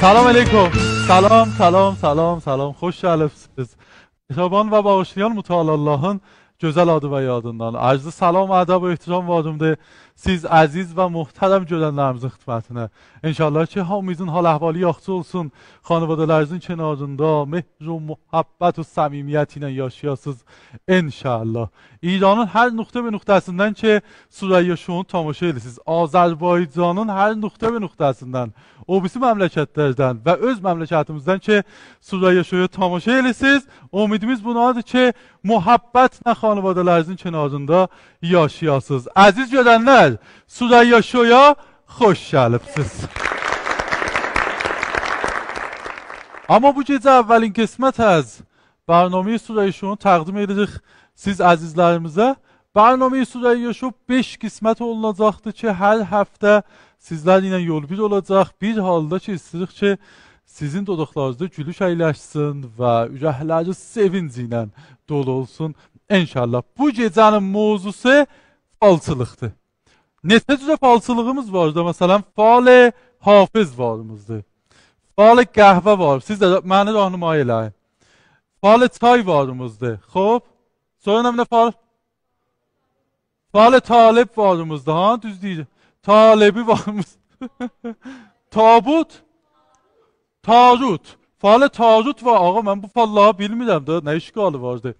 سلام علیکم. سلام سلام سلام سلام. خوش شلفت شبان و با متعال اللهان gözəl adı və yadından. Arzı salam, ədəb və ehtiram varımdır. Siz əziz və muhterəm görənlərimizin xidmətinə. İnşallah ki, hamımızın hal əhvalı yaxşı olsun. Xanavadələrinizin kənarında mehr و muhabbət və səmimiyyət ilə yaşayasınız. İnşallah. İranın hər nöqtə və nöqtəsindən ki, Surəyə şunu tamaşa edirsiniz. Azərbaycanın hər nöqtə və nöqtəsindən, o birisi məmləkətlərdən və öz məmləkətimizdən ki, Surəyə şunu tamaşa edirsiniz. Umidimiz bunadır ki, muhabbətlə xanavadələrinizin kənarında yaşayasınız. Əziz görənlər, Surəyə şoya xoş gəlibsiz. Amma bu gecə əvvəlin qismət az برنامه سوره şunu təqdim edirik siz əzizlərimizə. Bərnamə Surəyə Şub 5 qismət olunacaqdır ki, hər həftə sizlərlə yol bir olacaq. Bir halda ki, istəyirik ki, sizin dodaqlarınızda gülüş əyləşsin və ürəkləriniz sevinc ilə dolu olsun. İnşallah. Bu gecənin mövzusu falçılıqdır. Neçə cürə falçılığımız var da, məsələn, fal hafiz varımızdır. Fal qəhvə var. Siz də məni rahnumayə eləyin. Fal çay varımızdır. Xoş. Sonra nə fal? Fal talib varımızdır. Ha, düz deyir. Talebi varımız. Tabut. Tarut. Fal tarut var. Ağa mən bu falları bilmirəm də. Nə işgalı vardı?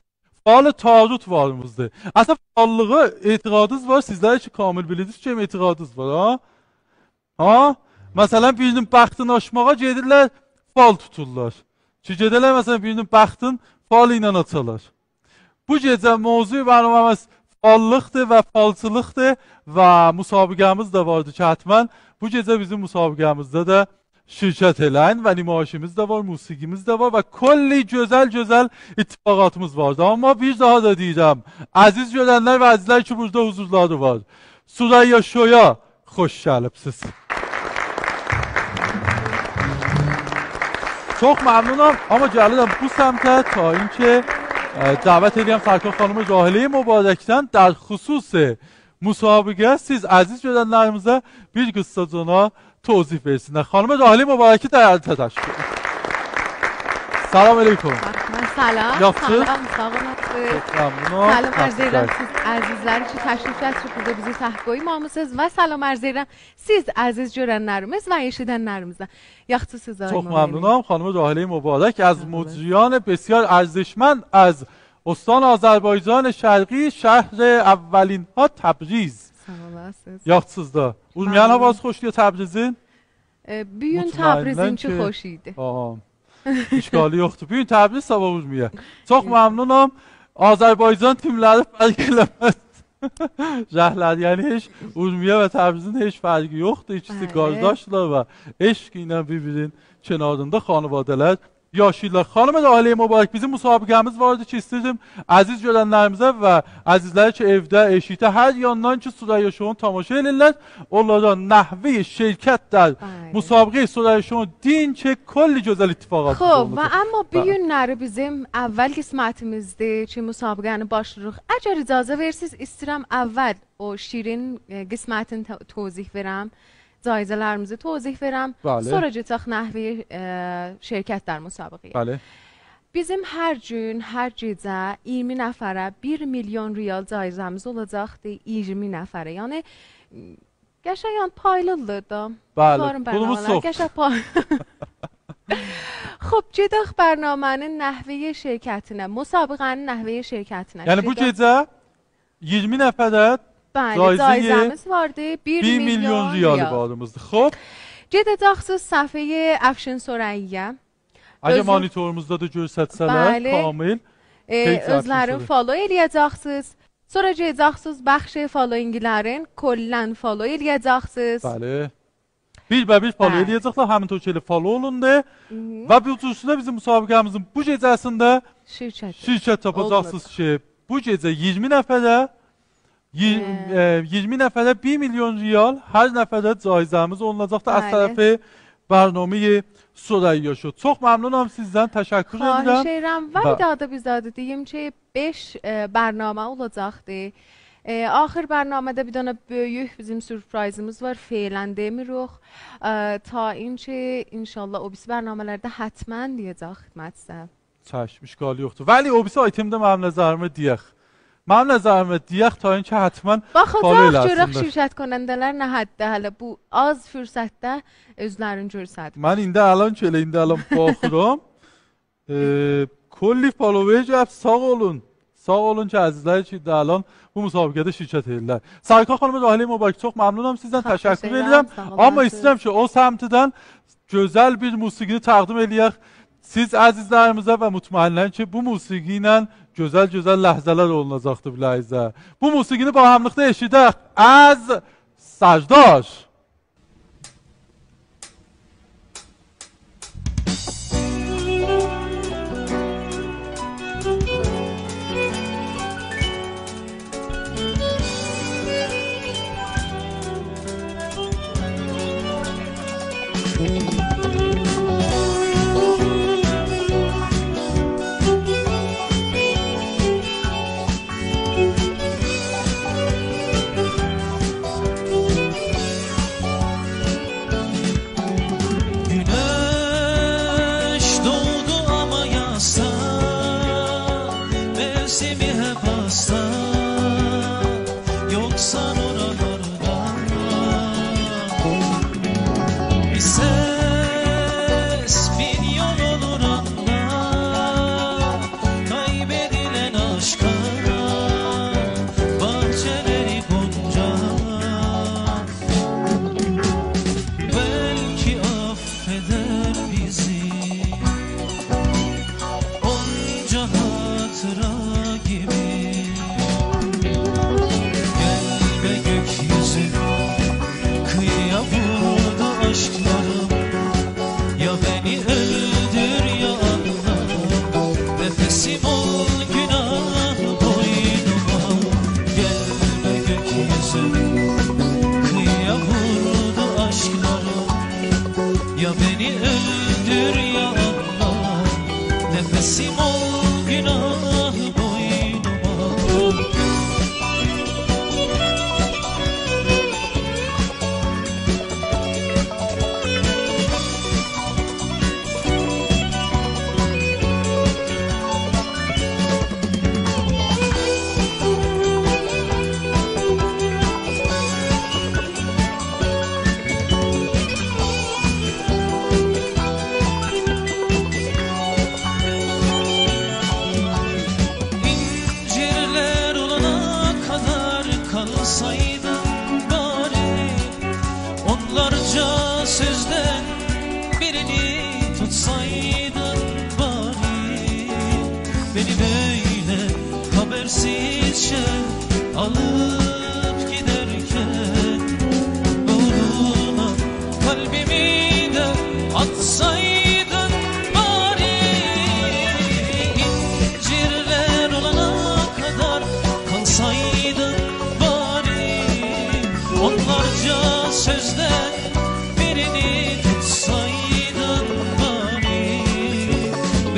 Fal tarut varımızdır. Əslində fallığa etiqadınız var. Sizlər ki kamil bilirsiniz ki, etiqadınız var, ha? Ha? Məsələn, birinin bəxtini aşmağa gedirlər, fal tuturlar. Ki gedərlər məsələn birinin bəxtin falı ilə açarlar. Bu gecə mövzu bərnaməmiz fallıqdır və falçılıqdır və müsabiqəmiz də vardı ki, həttəmən bu gecə bizim müsabiqəmizdə də şirkət eləyin və nümayişimiz də var, musiqimiz də var və kolli gözəl gözəl ittifaqatımız vardı. Amma bir daha da deyirəm, əziz görənlər və əzizlər ki, burada huzurları var. Suraya Şoya xoş gəlibsiz. Çox məmnunam, amma gəlirəm bu səmtə ta اینکه دعوت دیدیم سرکان خانم جاهلی مبارکتن در خصوص مسابقه سیز عزیز شدن نایموزه بیر گسته جانا توضیح برسیدن خانم جاهلی مبارکی در عزیز تشکر. سلام علیکم. سلام. سلام. سلام. سلام عرض ایران سیز عزیزلر چی تشریف دست رو کده بزی تحقیقی ماموسز. و سلام عرض ایران عزیز جورن نرمز و ایشیدن نرمز یختو سیز آیمان خب، چخ ممنونم. خانم راهله مبارک از مدریان بسیار ارزشمند از استان آذربایجان شرقی شهر اولین ها تبریز. یخت سیز دا اون میان ها باز خوشید تبریزین؟ بیون تبریزین چه خوشید آه. اشکالی یختو بیون تبریز سبا اون میان چخ ممنونم. آذربایجان تیم لاله فرگیل است جهلت یعنی هیچ ارمیه و تبریزین هیچ فرگی یخت هیچ سیگار داشت و عشق اینم ببینید چنارنده خانواده لد یاشیلار خانم داهلی مبارک بیزی مسابقه امز وارد چیستیم عزیز جدال نامزه و عزیز لرچ افدا اشیت هر یا نان چه سودایشون تماشا لیلند اول از نحوه شرکت در آره. مسابقه سودایشون دین چه کلی جزئی اتفاقات خب، خوب و اما بله. بیون نر بیزیم. اول قسمت مزده چه مسابقه ان باش روخ اگر اجازه ورسیز استرام اول او شیرین قسمت توضیح برم. Cayzələrimizi tozih verəm. Bəli. Sonra keçək nəhvi e, şirkətlər müsabiqəyə. Bəli. Bizim hər gün, hər gecə 20 nəfərə 1 milyon real cayzəmiz olacaqdı 20 nəfərə. Yəni qəşəng paylıdır da. Bəli. Pulumuz çox. qəşəng pay. Xub, gedək bərnamənin nəhviyyə şirkətinə, müsabiqənin nəhviyyə şirkətinə. Yəni bu gecə 20 nəfərə bəli, cayzəyə cayzəmiz vardı 1, 1 milyon riyal varımızdır. Xoş. Gedəcəksiniz səfəyə Əfşin Sorayyə. Əgər Özüm- monitorumuzda da göstərsələr kamil. E, özlərin follow eləyəcəksiniz. Sonra gedəcəksiniz bəxş followinglərin kollən follow eləyəcəksiniz. Bəli. Bir bə bir follow eləyəcəklər, həmin şeylə follow olundu. Və bu xüsusda bizim müsabiqəmizin bu gecəsində Şirkət. şirkət tapacaqsınız ki, bu gecə 20 nəfərə 20 nəfərə 1 milyon riyal hər nəfərə caizəmiz olunacaqdır az Bəli. tərəfi برنامه سریا شد çox məmnunam sizdən təşəkkür Xahiş edirəm edirəm və Bə- bir daha da bizə də deyim ki 5 bərnamə olacaqdı. E, axır bərnamədə bir dənə böyük bizim sürprizimiz var. Feylən demiruq. E, ta اینکه inşallah o birisi bərnamələrdə həttəmən deyəcək xidmətinizə. چشم اشکالی yoxdur. ولی o birisi itemdə mənim nəzərimə deyək. Mənim nəzərimə deyək ta اینکه حتما Baxacaq Follow görək eləsinlər. şirkət konəndələr nə həddə hələ bu az fürsətdə özlərini göstərdi. من indi الان çelə indi الان baxıram. Eee کلی فالوور گرفت sağ olun. Sağ olun ki əzizlər ki də الان bu müsabiqədə şirkət edirlər. Sayka xanım Rahilə Mübarək çox məmnunam sizdən Çox təşəkkür təşəkkür edirəm. edirəm, sağ Amma olasınız. istəyirəm ki o səmtidən gözəl bir musiqini təqdim eləyək. Siz əzizlərimizə və mutmainlərin ki bu musiqi ilə gözəl-gözəl ləhzələr olunacaqdır biləyizə. Bu musiqini ba hamlıqda eşidək. Az Sajdaş.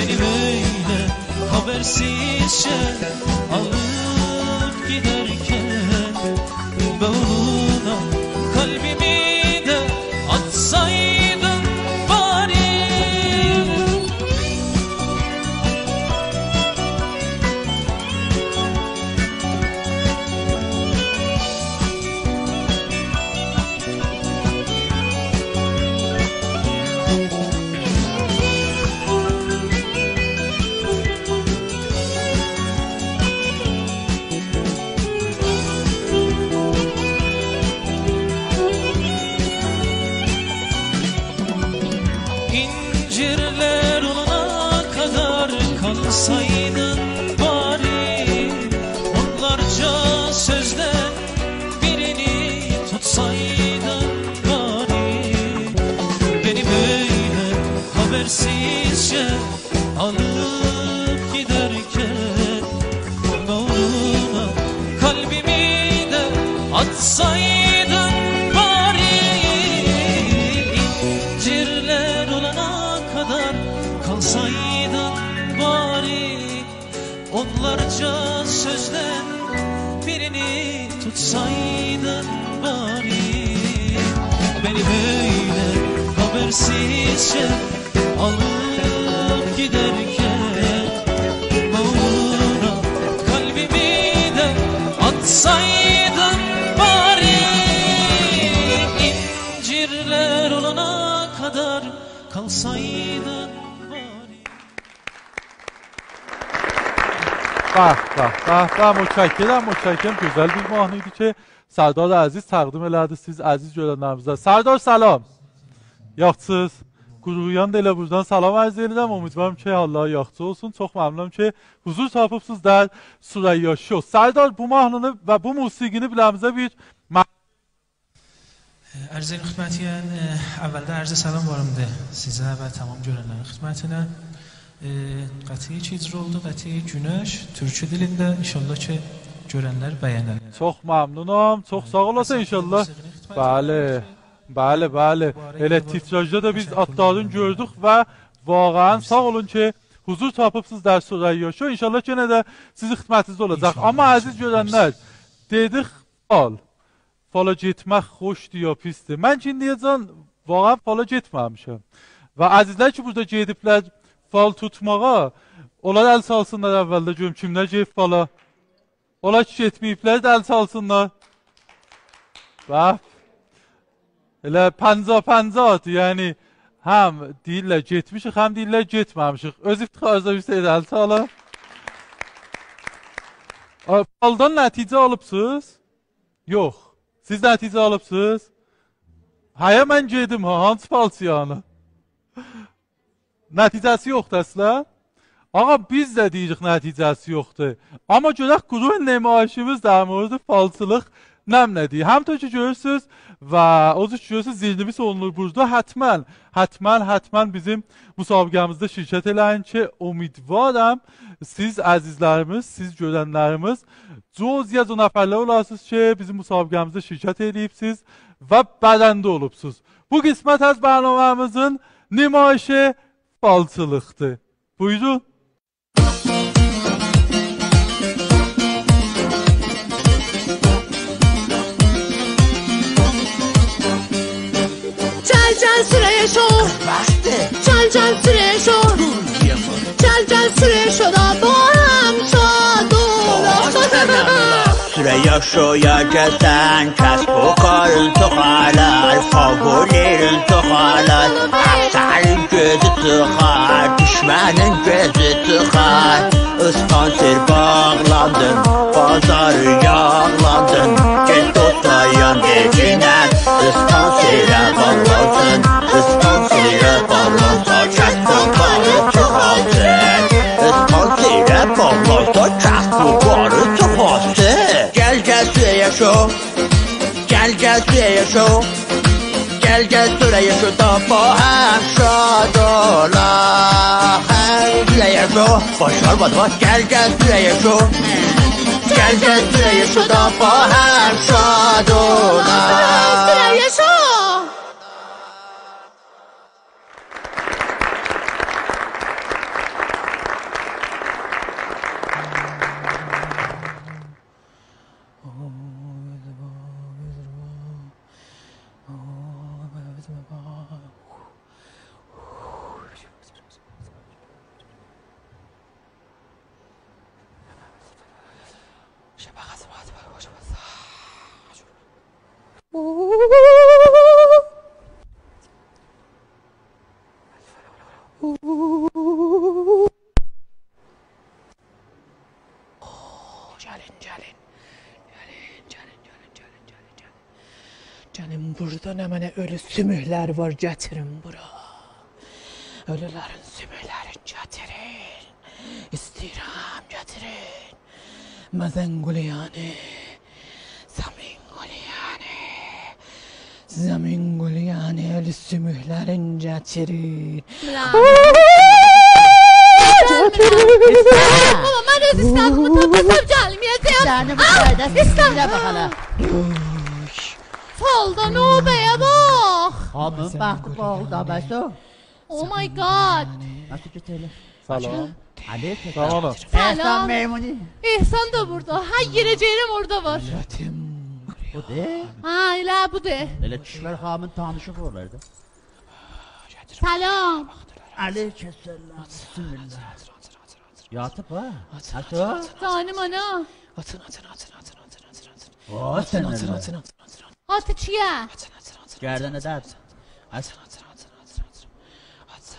די וועלט, אבער זי איז به به به به متشکرم، متشکرم، گزل بیگ ماهنی که سردار عزیز تقدیم لحد سیز عزیز جدا نمزد سردار سلام. یاختز گروهیان دل بردان سلام از دیلیدم امیدوارم که حالا یاختز اوستون تخم ممنونم که حضور تاپوستوز در سوریا شو سردار بو ماهنانه و بو موسیقینه بی لمزه بیر عرض خدمتیان اول در عرض سلام بارم ده سیزه و تمام جرنان خدمتیان Qəti ki icra oldu, qəti günəş, türkü dilində inşallah ki görənlər bəyənərlər. çox məmnunam. Çox sağ olasın inşallah. Bəli. Bəli, bəli. Elə titrajda da biz adlarını gördük və vaqəən sağ olun ki, huzur tapıbsınız der Süreyya Show. İnşallah yenə də sizin xidmətinizdə olacaq. Amma əziz görənlər, dedik fal. Fala getmək xoşdur ya pisdir. Mən ki indiyəcən vaqəən fala getməmişəm. Və əzizlər ki, burada gediblər fal tutmağa, onlar əl salsınlar əvvəldə görüm kimlər gedib fala. Onlar ki getməyiblər də əl salsınlar. Bax. Elə 50-50-dır, yəni həm deyirlər getmişik, həm deyirlər getməmişik. Öz iftixarınızda bir şey əl salın. A, Faldan nəticə alıbsınız? Yox. Siz nəticə alıbsınız? Haya mən gedim ha, hansı falsiyanı? Nəticəsi yoxdur əslən? Ağa biz də deyirik nəticəsi yoxdur. Amma görək qurun nümayişimiz də mövzu falsılıq nəmlədir. Həmçinin ki görürsüz və o ki görürsüz zirnimiz olunur burada. Hətmən, hətmən, hətmən bizim müsabiqəmizdə şirkət eləyin ki, ümidvaram siz əzizlərimiz, siz görənlərimiz cüziyə o nəfərlər olasınız ki, bizim müsabiqəmizdə şirkət eləyibsiz və bələndə olubsuz. Bu qismət az bərnaməmizin nümayişi falcılıktı. Buyurun. Çal çal süreye şov. Çal çal süreye şov. Çal çal süreye şov da boğam şov. Kasp o karın tıkalar Favolerin tıkalar Haftarın gözü tıkar Düşmanın gözü tıkar Ispansır bağlandın Pazarı yağlandın Gel dostayan dediler Ispansıra bağlansın gel süreye şu Gel gel süreye şu Gel gel süreye şu da hem şad ola Her süreye şu Başarmadı bak gel gel süreye şu Gel gel süreye şu da hem şad ola سوره شو Gelin gelin. Gelin gelin gelin gelin gelin gelin. Canım burada ne mənə ölü sümüklər var gətirin bura. Ölülərin sümüklərini gətirin. İstəyirəm gətirin. Məzən qulyanım. Bu faydası sizə bax hələ. Falda növbəyə bax Abi bax bu oldu bəso. Oh my god Nasıl götürülür? Salam. Aleyküm. Tamam. Ehsan Selam Meymuni. İhsan da burada Her gireceğim orada var Yetim Bu de. Ha elə budur. Elə kişilər xanımın tanışı olardı. Salam. Aleykümselam. Bismillah. Yatıp ha. Hatta. Canım ana. Atın atın atın atın atın atın atın. O Atın sen atın Allah. atın atın atın Atı çiyə? atın atın atın. Gerden eder. Atın atın atın atın atın. Atın.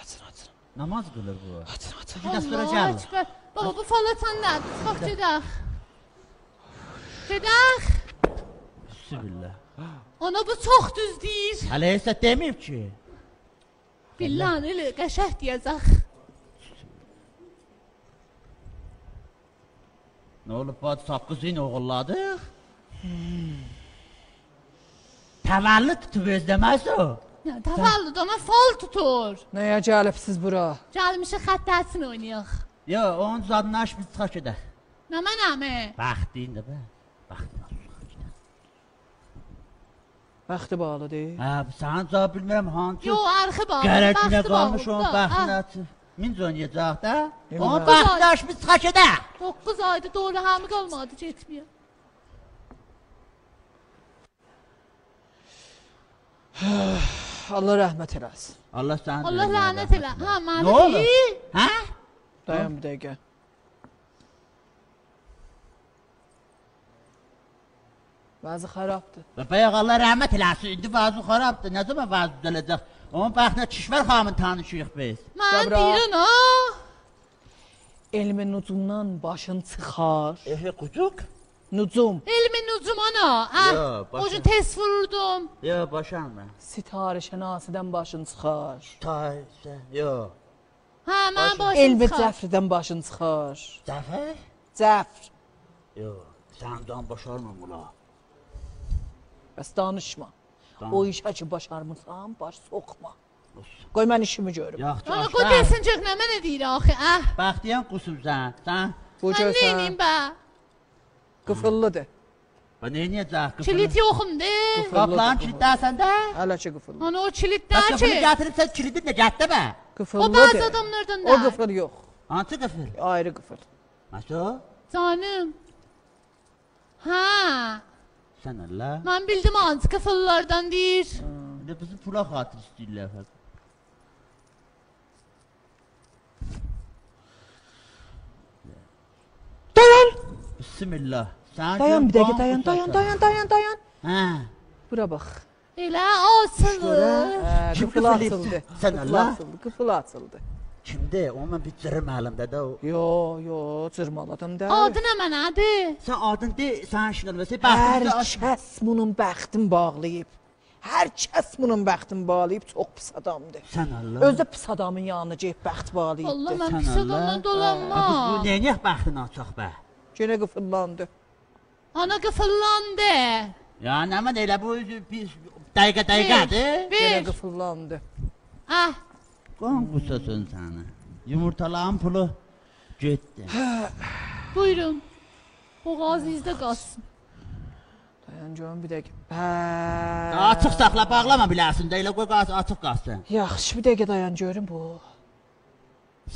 Atın atın. Namaz kılır bu. Atın atın. Bir de Allah soracağım. ekber. Baba bu falatan nədir? Bax gedək. Gedək. Bismillah. Ana bu çox düz deyir. Aleyhisselam demeyeyim ki. Billah elə qəşəng deyəcək. Ne olup bu sapkızın oğulladık? Tavallı tutup özlemez o. Ya tavallud ona fal tutur. Nəyə gəlibsiz bura? Gəlmişik xətt dərsin oynayaq. Yo onun zadını aç biz tıkaç eder. Nə mənəmi? Vaxtında be. Vaxtında. Bəxti bağlıdır. Ha sen zab bilmem hangi. Yo, arxı bax. Qərətinə baxdı qalmış bax, onun da, bəxtini ah, açıb. Minc oynayacaq da. Yemin Onun ederim. bəxtini aç biz tıkaç eder. 9 ayda doğru hamı qalmadı getməyə. Allah rəhmət eləsin. Allah sen Allah lənət elə. Ha, Ne mənə oldu? deyil. Ha? Dayan bir dəqiqə. Bəzi xarabdır. Və bayaq Allah rəhmət eləsin. İndi vazı xarabdır. Nə zaman vazı düzələcək? Onun bəxtinə Kişmər xanımın tanışıyıq biz. Mən deyirəm ha. Elmin ucundan başın çıxar. Ehe qucuk. Nucum. Elmin ucum ana. Yo, Ah, başa- o gün tez vururdum. Yo başanma. Sitarə şənasidən başın çıxar. Taysə. Yo. Ha, mən başım Elmi çıxar. Cəfridən başın çıxar. Zəfər? Cəfr. Yo. Səndən başarmam ula. Bəs danışma. Tamam. O işə ki başarmısan, baş soxma. Qoy mən işimi görüm. Yaxşı. Ana qoy desin çıx nə mənə deyir axı. Ah. Bəxtiyan qusum sən. Sən. Bu Mən görsən neyim bə? qıfıllıdır. Və nə edəcək? Kilit yoxumdu. Qaplan kilidləsən də. Hələ ki qıfıllı. Ana o kilit Bəs də qapını ki. gətirib sən kilidi nə gətdə bə? O Qıfıllıdır. bazı adamlardan O da. qıfıl yox. Hansı qıfır? Ayrı qıfıl. Maso? Canım. Ha, Sən Allah. mən bildim hansı qıfıllardan deyir. Bir də bizi pula xatir istəyirlər fəqət. Dayan. Bismillah. Sən Dayan bir dəqiqə, dayan, dayan, dayan, dayan, dayan. Hə. Bura bax. Elə asılı. Hə, qıfıl açıldı. Sən açıldı, qıfıl açıldı. Kimdə? O mən bir cırım əlimdə də o. Yo, yo, cırmaladım da. Adı nə mənədir? Sən adın de, sən şinəlməsə Hər bəxtini aç. kəs bunun bəxtin bağlayıb. Hər kəs bunun bəxtin bağlayıb çox pis adamdır. Sən Allah. Özü də pis adamın yanına gəlib bəxt bağlayıb. Allah mən Sən pis Allah. adamdan Biz dolanma. bu neyiniyək bəxtini açaq bə? Yenə qıfıllandı. Ana qıfıllandı. Ya nə mən elə bu bir dəqiqə dəqiqədir. Yenə Ver. qıfıllandı. Ah, Qan qusasın səni. Yumurtaların pulu getdi. buyurun. Boğazınızda qalsın. Dayan görüm bir dəqiqə. Hə. Açıq saxla, bağlama bilərsən də elə qoy qaz açıq qalsın. Yaxşı bir dəqiqə dayan görüm bu.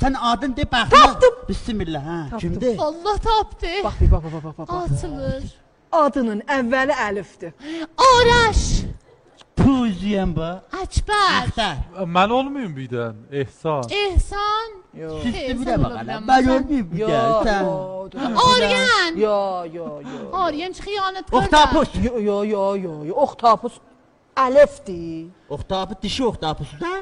Sən adın de bəxtini. Tapdım. Bismillah, hə. Tapdım. Kimdir? Allah tapdı. Bax bir bax bax bax bax. bax. Açılır. Adının əvvəli əlifdir. Araş. Puziyəm bu. Əkbər. Əxtər. Mən olmayım birdən, ehsan. İhsan. Yo. Süstü bir də Sən bax ola hələ. bilməmsən. Mən görməyim bir Yo, də. Sən. yo. Aryan. Yo, yo, yo. Aryan çıx xıyanətkar. Oktapus. Yo, yo, yo, yo, yo. Oktapus əlifdir. Oktapus dişi oktapus da.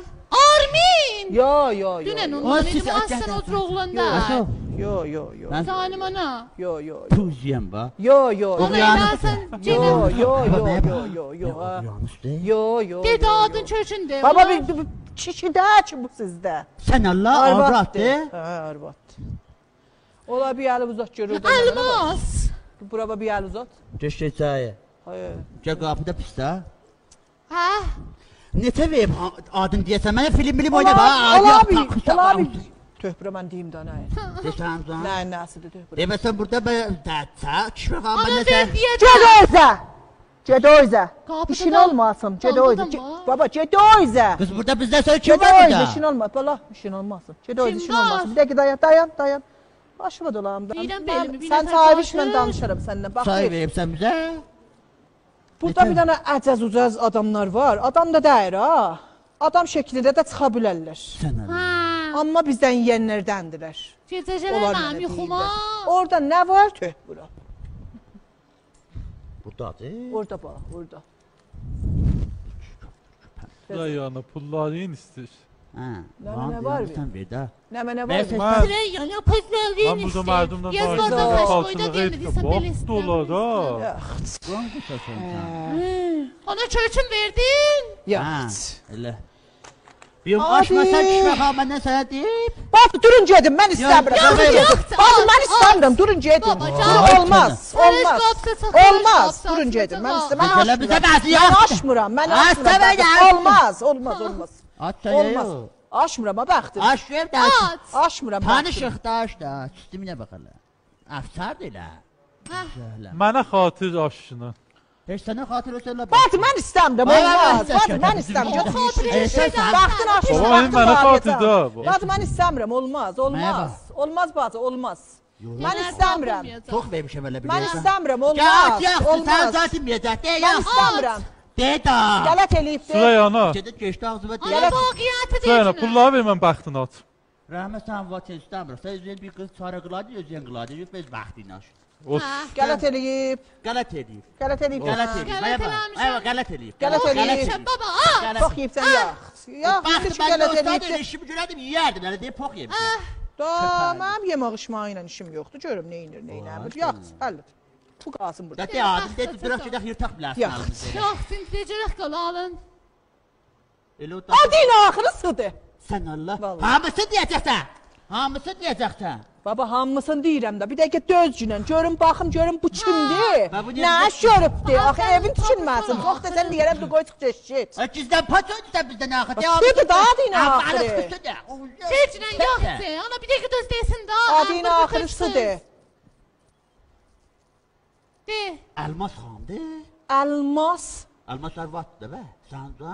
Armin. Yo, yo, yo. Dünən yo. onu O dedim siz- aslan gel, otur gel. oğlanda. Nasıl? Yo, yo, yo. Mən Zalim ana. Yo, yo. Puziyəm bu. Yo, yo. Ona Uyanık. eləsən Yo, cenab. yo, yo, Baba, yo, yo, yo. ha. Yanlış deyil. Yo, yo. Dedi yo, adın yo. köçündə. Baba bir, bir kişidə ki bu sizdə. Sən Allah avratdır. Hə, arvaddır. Ola bir əli uzat görür. də mənə bax. Elmas. Bura bir əl uzat. Geç keçəyə. Hayır. Gəl qapıda pis də. Hə? Neçə verib adın deyəsən mənə film bilim oyna Ola bax. ola bir, ola bir. Töhrə mən deyim də nə. Desən sən. Nə nəsidir töhrə. Deməsən burada mən dəçə kişi xan Ana mən ver nəsə. deyəcək. Gedoyza. Gedoyza. Qapıda İşin da- olmasın. Qapıda Gedoyza. mı? Baba gedoyza. Qız burada bizdə sən kim var Gedoyza işin burada? olmaz. Bala işin olmasın. Gedoyza Kim işin var? olmasın. Bir dakika dayan dayan dayan. Başıma dolandı. Deyirəm, Mən- belimi bir Sən nəfər sahibişlə danışır. danışaram Bax. Çay bir-? Burada dənə əcəz ucaz adamlar var. Adam da deyir ha. Adam şəklində də çıxa bilərlər. Hə. Amma bizdən yeyənlərdəndirlər. Mənə yuxuma. Orada nə var? Tüh bura. Burdadır. Orada bax, orada. Süreyyanı pullarını istir. Hə. Nə- Lan nə var deyirsən ver də. Nə mənə var? Versən Mən, Süreyya, ya pezlərin mən burada mərdumdan Yazmazdan danışıyorum. kaç Falsını boyda qeyd gelmediysen Bax, belirsin. dolar da. Qur'an qısasan. Ona çöçün verdin. Yox. Hə. Elə. Bir Abi. açmasan kişmək ha məndən sənə deyib. Bax durun gedim. Mən istəmirəm. Yox, Durun yox, gedim. Bax mən istəmirəm. Durun gedim. Baba, Durun, can. Olmaz. Sarış Olmaz. qopsa çıxır, Olmaz. qopsa Durun çıxır, gedim. Mən çıxır. istəmirəm. Məsələ Mən bizə aşmıram. bəzi Mən yoxdur. aşmıram. Mən Aç aşmıram. da Baxın, belə. Olmaz. Olmaz. Olmaz. Aç da Olmaz. yox. Aşmıram ha baxdım. Aç ver də. At. Aşmıram. baxdım. Tanışıq daş da. Sisteminə bax elə. Əfsardır elə. Gözəl. Mənə xatir aşını. Heç sənə xatir olsa Bax mən istəmirəm. Vay, Olmaz. Bax sən mən istəmirəm. Götür. bizim bizim bizim Baxdın aşmıram. Baba, indi mənə xatirdir bu. Bax mən istəmirəm. Olmaz. Olmaz. Olmaz bacı. Olmaz. Mən istəmirəm. Çox vermişəm elə Mən bilirsən. istəmirəm. Yox, Olmaz. yox, sən Olmaz. zatmayacaq. De, Mən yox. istəmirəm. De da. Qələt eləyibdi. Süreyyanı. Gedə keçdi ağzıma de. Ana vaqiyyəti Süreyyanı deyil. pulları ver mən bəxtini aç. Rəhmət sən vat istəmirəm. Sən özün bir qız çara qıladı, özün qıladı. Yox, bez vaxtıyla. Os. Qələt eləyib. Qələt edib. Qələt eləyib. Qələt edib. Qələt Ayva, eləmişəm. ayva qələt edib. Qələt eləyib. Çöp baba, at. Qələt. Çox yeyibsən ya. Ya, Bax, heç mən qələt dostlar eləyibdi. işimi görədim, yeyərdim. Elə deyib pox yemişəm. Da, mənim yemək içməyi ilə işim yoxdur. Görüm nə inir, nə eləmir. Yox, həllə. Bu qalsın burada. Dədə adım dedi, duraq gedək yırtaq bilərsən. Yox. Yox, sən necə qalalın? Elə o da. Adın axırısıdır. Sən Allah. Vallahi. Hamısı deyəcəksən. Hamısı deyəcəksən. Baba hamısını deyirəm də. Bir dəqiqə döz günən. Görüm baxım görüm bu kimdir? Ha, bu Nə necə- iş görübdü? Axı evin tikilməsin. Çox da sən deyirəm ki, qoy çıx çeşit. Ay gizdən paç ödüsən bizdən axı. Şudur da adın axırı. Heç nə yoxdur. Ana bir dəqiqə döz desin də. Adın axırısıdır. De, Elmas xandı. Elmas. Elmas arvatdır və. Sən də.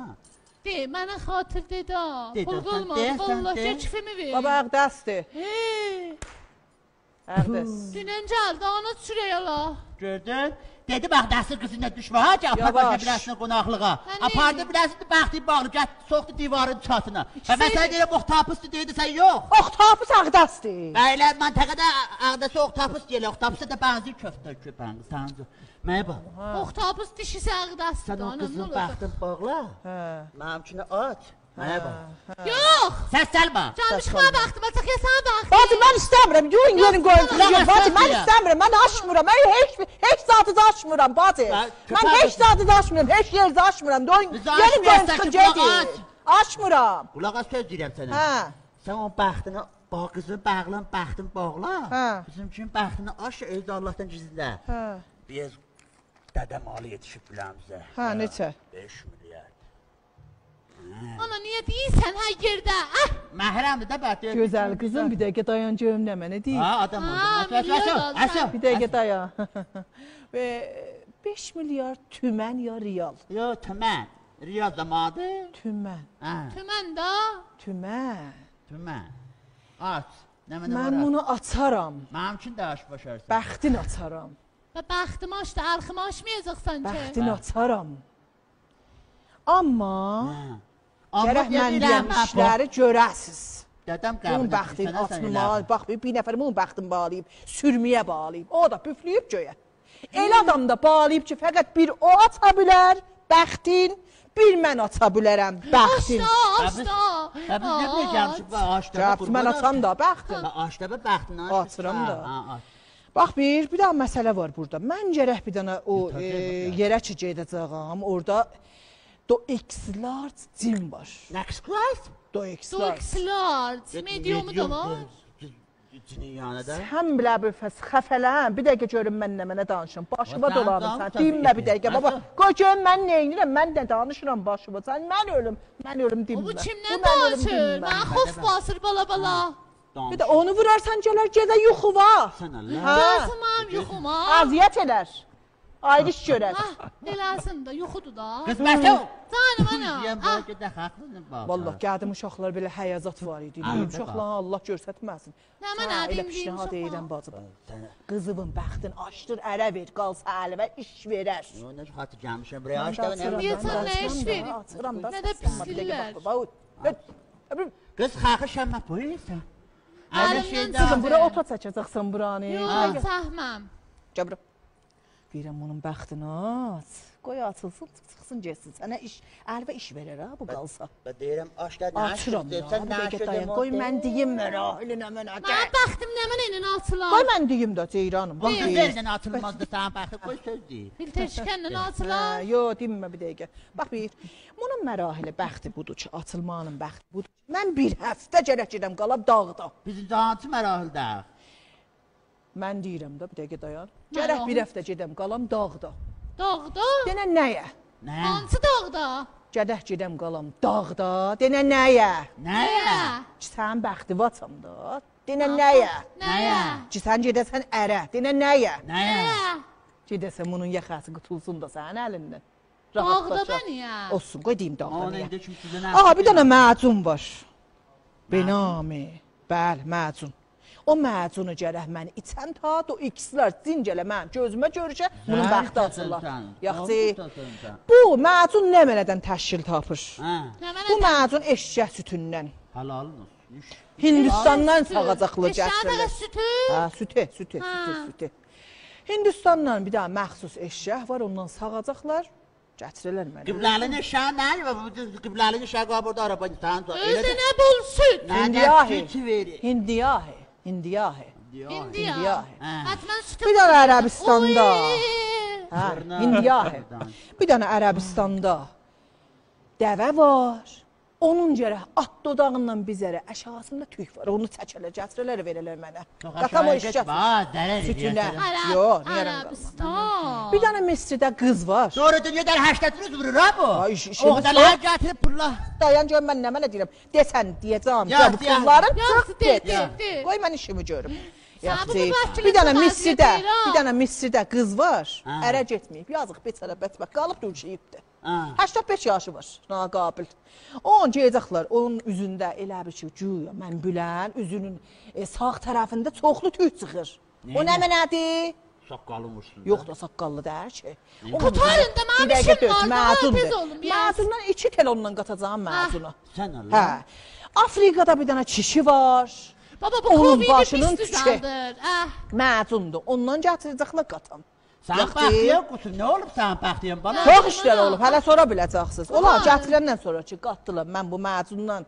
de, mənə xatir de də. De, Pul de, qılma, de, sən vallah de. kifimi ver. Baba ağdasdır. Hey, Ağdas. dünən gəldi, ana Süreyya. Gördün? Dedi bax dəstir qızına düşmə ha, ki, apar başa biləsin qonaqlığa. Mən Apardı biləsin baxdı bağlı, gət soxdu divarın çatına. Və mən sənə deyirəm oxtapısdı deyirdi sən yox. Oxtapız ağdasdır. Belə məntəqədə ağdası oxtapıs deyirlər, oxtapısa da bənzir köftə köpəngi səncə. Mənə bax, Oxtabız dişi sağdasdı. sən o qızın baxdın bağla. Hə. Mənimkini aç. Mənə bax. Yox, Səs gəlmə. canmışıma baxdım, açıq yasana bax. Bacı mən istəmirəm. Yuyun yerin qoyun. Qulaq Bacı as, mən ya. istəmirəm. Mən açmıram. Mən heç heç zatı da açmıram bacı. Mən Mən köpək heç qızı- zatı da açmıram. Heç yer də açmıram. Doyun Biz yerin qoyun açmıyorsak çıxın ki, qulaq gedin. Açmıram. Qulaq as söz deyirəm sənə. Hə. Sən o bəxtini bağ qızın bağlan, bəxtin bağla. Hə. Bizim üçün bəxtini aş, öz Allahdan gizlə. Hə. Biz dədə malı yetişib biləmizə. Hə, neçə? 5 milyard. Ana niyə deyirsən hər yerdə? Ah, Məhrəmdir də bəxtə. Gözəl qızım bir dəqiqə dayan görüm nə mənə deyir. Ha, adam oldu. Ha, oldu. əsas. Bir dəqiqə dayan. Və 5 milyard tümən ya real? Yo, tümən. Riyaz zamadı. Tümən. Hə, tümən də. Tümən. tümən. Aç. Nə mənə Mən bunu açaram. Mənim üçün də aş başarsan. Bəxtin açaram. Və bəxtim açdı, arxımı açmayacaqsan ki. Bəxtin açaram. Amma Hə. Gərək deyə mən deyirəm, işləri görəsiz. Dədəm Bunun qəbul bəxtin atmalı, bax bir, bir nəfər bunun bəxtin bağlayıb, sürməyə bağlayıb. O da püfləyib göyə. Elə adam da bağlayıb ki, fəqət bir o aça bilər bəxtin, bir mən aça bilərəm bəxtin. Açda. Hə, biz nə deyəcəm ki. Cavab mən açam da bəxtin. Aşda və bəxtin aç. Açıram da. Ha, aç. Bax bir, bir daha məsələ var burada. Mən gərək bir dənə o e, bax. yerə ki gedəcəyəm. Orada do X large cim var. Next class. Do X large. Dux large, mediumu da var. Yanında. Sən bilə bir xəfələn, bir dəqiqə görüm mən nə mənə danışım. Başıma Sən dolanırsan. Dinmə bir dəqiqə baba. Qoy görüm mən nə edirəm? Mən də danışıram başıma. Sən mən ölüm, mən ölüm dinmə. bu kimdən danışır? Mən xof basır bala bala. Bir də onu vurarsan gələr gedə yuxuva. Sən Allah. Hə. Basımam yuxuma. Əziyyət elər. Ayrış görər. Ah, eləsin də, yuxudur da. Qismət o. Canım ana. Deyəm Ah, bu gedə haqlıdır bax. Vallah qədim uşaqlar belə həyazat var idi. Deyim Əlbəttə. uşaqlara Allah göstərməsin. Nə mən Sənə adım elə deyim pişnahad uşaqlar. edirəm bacım. Qızımın bəxtin açdır, ərə ver, qalsa əlimə iş verər. Nə xatır gəlmişəm buraya. Mən Aç də da açıram, Niyə mən sən də nə iş da, verib? açıram da, Nə də. Öpürüm. Qız xaxı şəmmə buyursan. Əlimdən çıxdı. bura ota çəkəcəksən buranı. Yox, çəkməm. Gəl bura. Deyirəm onun bəxtini aç. Qoy açılsın, çıxsın, getsin. Sənə iş, əlbə iş verər ha bu qalsa. Və deyirəm aşda nə Açıram ya. Sən nə dayan. Qoy mən deyim mənə, elinə mənə. Mən bəxtim nə mən ilə açılar. Qoy mən deyim də Ceyranım. Bax Deyim. gözlərdən atılmazdı sən baxı qoy söz deyil. Filtr şikənlə Hə, açılar. yo, dinmə bir dəqiqə. Bax bir, bunun mərahili bəxti budur ki, açılmanın bəxti budur. Mən bir həftə gərək gedəm qalab dağda. Bizim cançı mərahildə. Mən deyirəm də bir dəqiqə dayan. Gərək bir həftə gedəm qalam dağda. Dağda. Denə nəyə? Nə? Hansı dağda? Gədək gedəm qalam dağda. Denə nəyə? Nəyə? Ki sən bəxti vaçam da. Denə nəyə? Nəyə? Ki sən gedəsən ərə. Denə nəyə? Nəyə? Gedəsən bunun yaxası qutulsun da sənin əlindən. Dağda mən ya. Olsun, qoy deyim dağda nə? Aha, bir dənə macun var. Benami. Bəli, macun. O macunu gərək mən içən ta o ikisilər zincələ mənim gözümə görüşə bunun bəxti açırlar. Yaxşı. Bu macun nə mələdən təşkil tapır? Hə. Bu mən macun eşşək sütündən. Üş. Hindistandan sağacaqlı Eşyağı gətirirlər. sütü. Ha, sütü, sütü, sütü, sütü. Hindistandan bir daha məxsus eşşək var, ondan sağacaqlar. Gətirirlər mənə. Qiblənin eşyağı nə? Bu qiblənin eşyağı qabı burada araba insan. Özü nə bol süt. Hindiyahi. süt verir? Hindiyahi. Hindiyahi. İndi İndi ya. ya. Hə. Bir dənə Ərəbistanda. Hə, Zırna. Hindiyahi. Bir dənə Ərəbistanda dəvə var. Onun gərək at dodağından bizərə aşağısında tük var. Onu çəkələr, gətirələr, verələr mənə. Qatam o işə. Sütünə. Yox, niyə. Bir dənə Misridə qız var. Sonra dünyada 80 vurur ha bu. Ay, iş- işimiz Oğdalar gətirib pulla. Dayan gör mən nə mənə deyirəm. Desən deyəcəm. Gəl bu pulların Yox, çıx de, get. de, de. Qoy mən işimi görüm. Yaxşı. Bir dənə çox ha. bir dənə Misridə qız var. Ərə getməyib. Yazıq beçərə bətbək qalıb dürçəyibdi. Ha. 85 yaşı var, naqabil. Onun geyəcəklər, onun üzündə elə bir şey, güya mən bilən, üzünün e, sağ tərəfində çoxlu tüy çıxır. O nə mənədir? Saqqalın uçsun. Yox da saqqallı deyir ki. O Qutarın da mənim işim var, məzundur. Məzundan iki tel ondan qatacağım məzunu. Sən Allah. Hə. Afrikada bir dənə kişi var. Baba bu Onun Covid başının pis tükü. düzəldir. Ah. Məzundur. Ondan gətirəcəklər qatam. Sən baxıyan qutu nə olub sən baxıyan bana? Çox işlər olub. Hələ sonra biləcəksiniz. Onlar gətirəndən sonra ki, qatdılar. Mən bu məzundan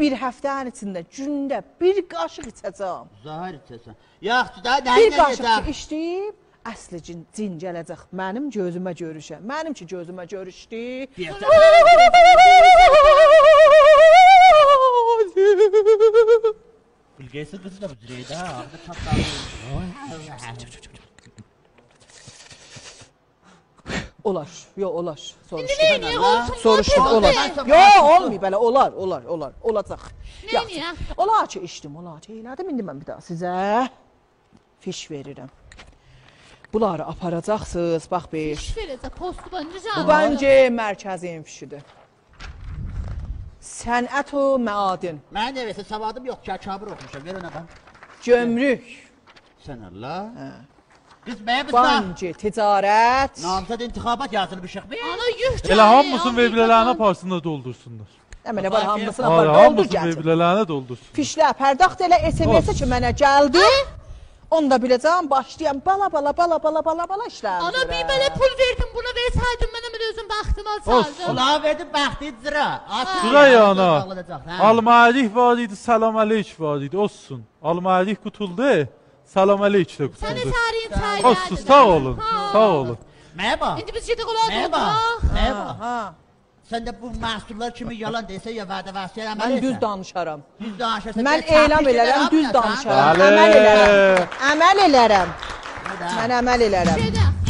bir həftənin içində gündə bir qaşıq içəcəm. Zahir içəsən. Yaxşı da nə Bir nə qaşıq içdiyib, əsli cin, cin gələcək. Mənim gözümə görüşə. Mənim ki gözümə görüşdü. Bilgeysi qızı da bu cüreydə ha. Ağda Olar. Yo, olar. Soruşdu. Niyə olsun? Soruşdu, Olsun, olar. olsun. Yo, olmayıb belə, olar, olar, olar. Olacaq. Nə Yaxşı. niyə? Olar ki, içdim, olar ki, elədim. İndi mən bir daha sizə fiş verirəm. Bunları aparacaqsınız, bax bir. İş verəcək, postu Bu bancı bəncə mərkəzin fişidir. Sənət o məadin, Mən də versə savadım yox, kabır oxumuşam. Ver ona bax. gömrük, Sən Allah. Qız bəyə qızlar. bancı, ticarət, Namzad intihabat yazılmışıq. Ana yuh Elə hamısını verbilələrinə parasını doldursunlar. Əmələ var hamısını apar, doldur hamısını gətir. verbilələrinə doldursun. Fişlər, pərdaxt elə SMS-ə ki, mənə gəldi. Onu da biləcəm, başlayam bala bala bala bala bala bala işlər. Ana bir belə pul verdim buna versəydim mənə bir özüm baxtımı açardım. Ola verdi baxdı icra. Şuraya ana. Al. Almalik var idi, salam aleyk var idi. Olsun. Almalik qutuldu. Salam aleyk də Səni tarihin çayı Olsun, sağ olun. Sağ olun. Merhaba. İndi biz gedik ola Merhaba. oldu. Merhaba. Ha, Sen de bu mahsullar kimi yalan dese ya vədə vəsiyyət əməl mən etsən. düz danışaram. Düz danışırsan. Mən elan elərəm, düz danışaram. Əməl elərəm. Əməl elərəm. Mən əməl elərəm. Gedə.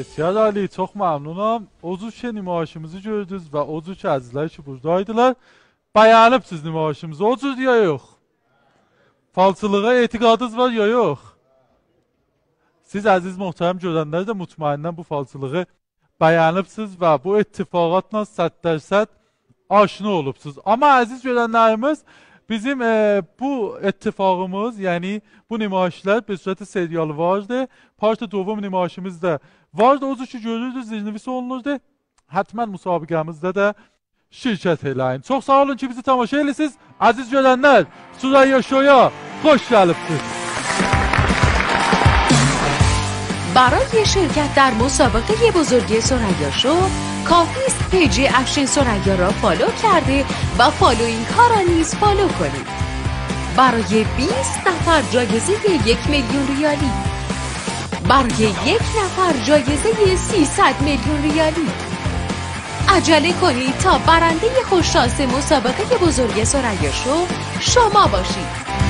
Bəsiyar Ali, çox məmnunam. Ozuçə nümayişimizi gördünüz və Ozuçə əzizlər ki, buradaydılar. Bəyənib siz nümayişimizi, Ozuç ya yox? Falçılığa etiqadınız var ya yox? Siz əziz möhtərəm görənlər də mutmainən bu falçılığı bəyənibsiz və bu ittifaqatla səddərsəd aşina olubsuz. Amma əziz görənlərimiz, bizim e, bu ittifaqımız, yəni bu nümayişlər bir sürəti seriyalı vardı. Parti dovom nümayişimiz də vardı. O ki görürdünüz zirnivisi olunurdu. Hətmən müsabiqəmizdə də şirkət eləyin. Çox sağ olun ki bizi tamaşa eləyirsiniz. Əziz görənlər, Süreyya Şoya xoş gəlibsiniz. برای شرکت در مسابقه بزرگی سریا شو کافی است پیج افشین سریا را فالو کرده و فالوینگ ها را نیز فالو کنید. برای 20 نفر جایزه یک میلیون ریالی. برای یک نفر جایزه 300 میلیون ریالی. عجله کنید تا برنده خوششانس مسابقه بزرگ سریا شو شما باشید.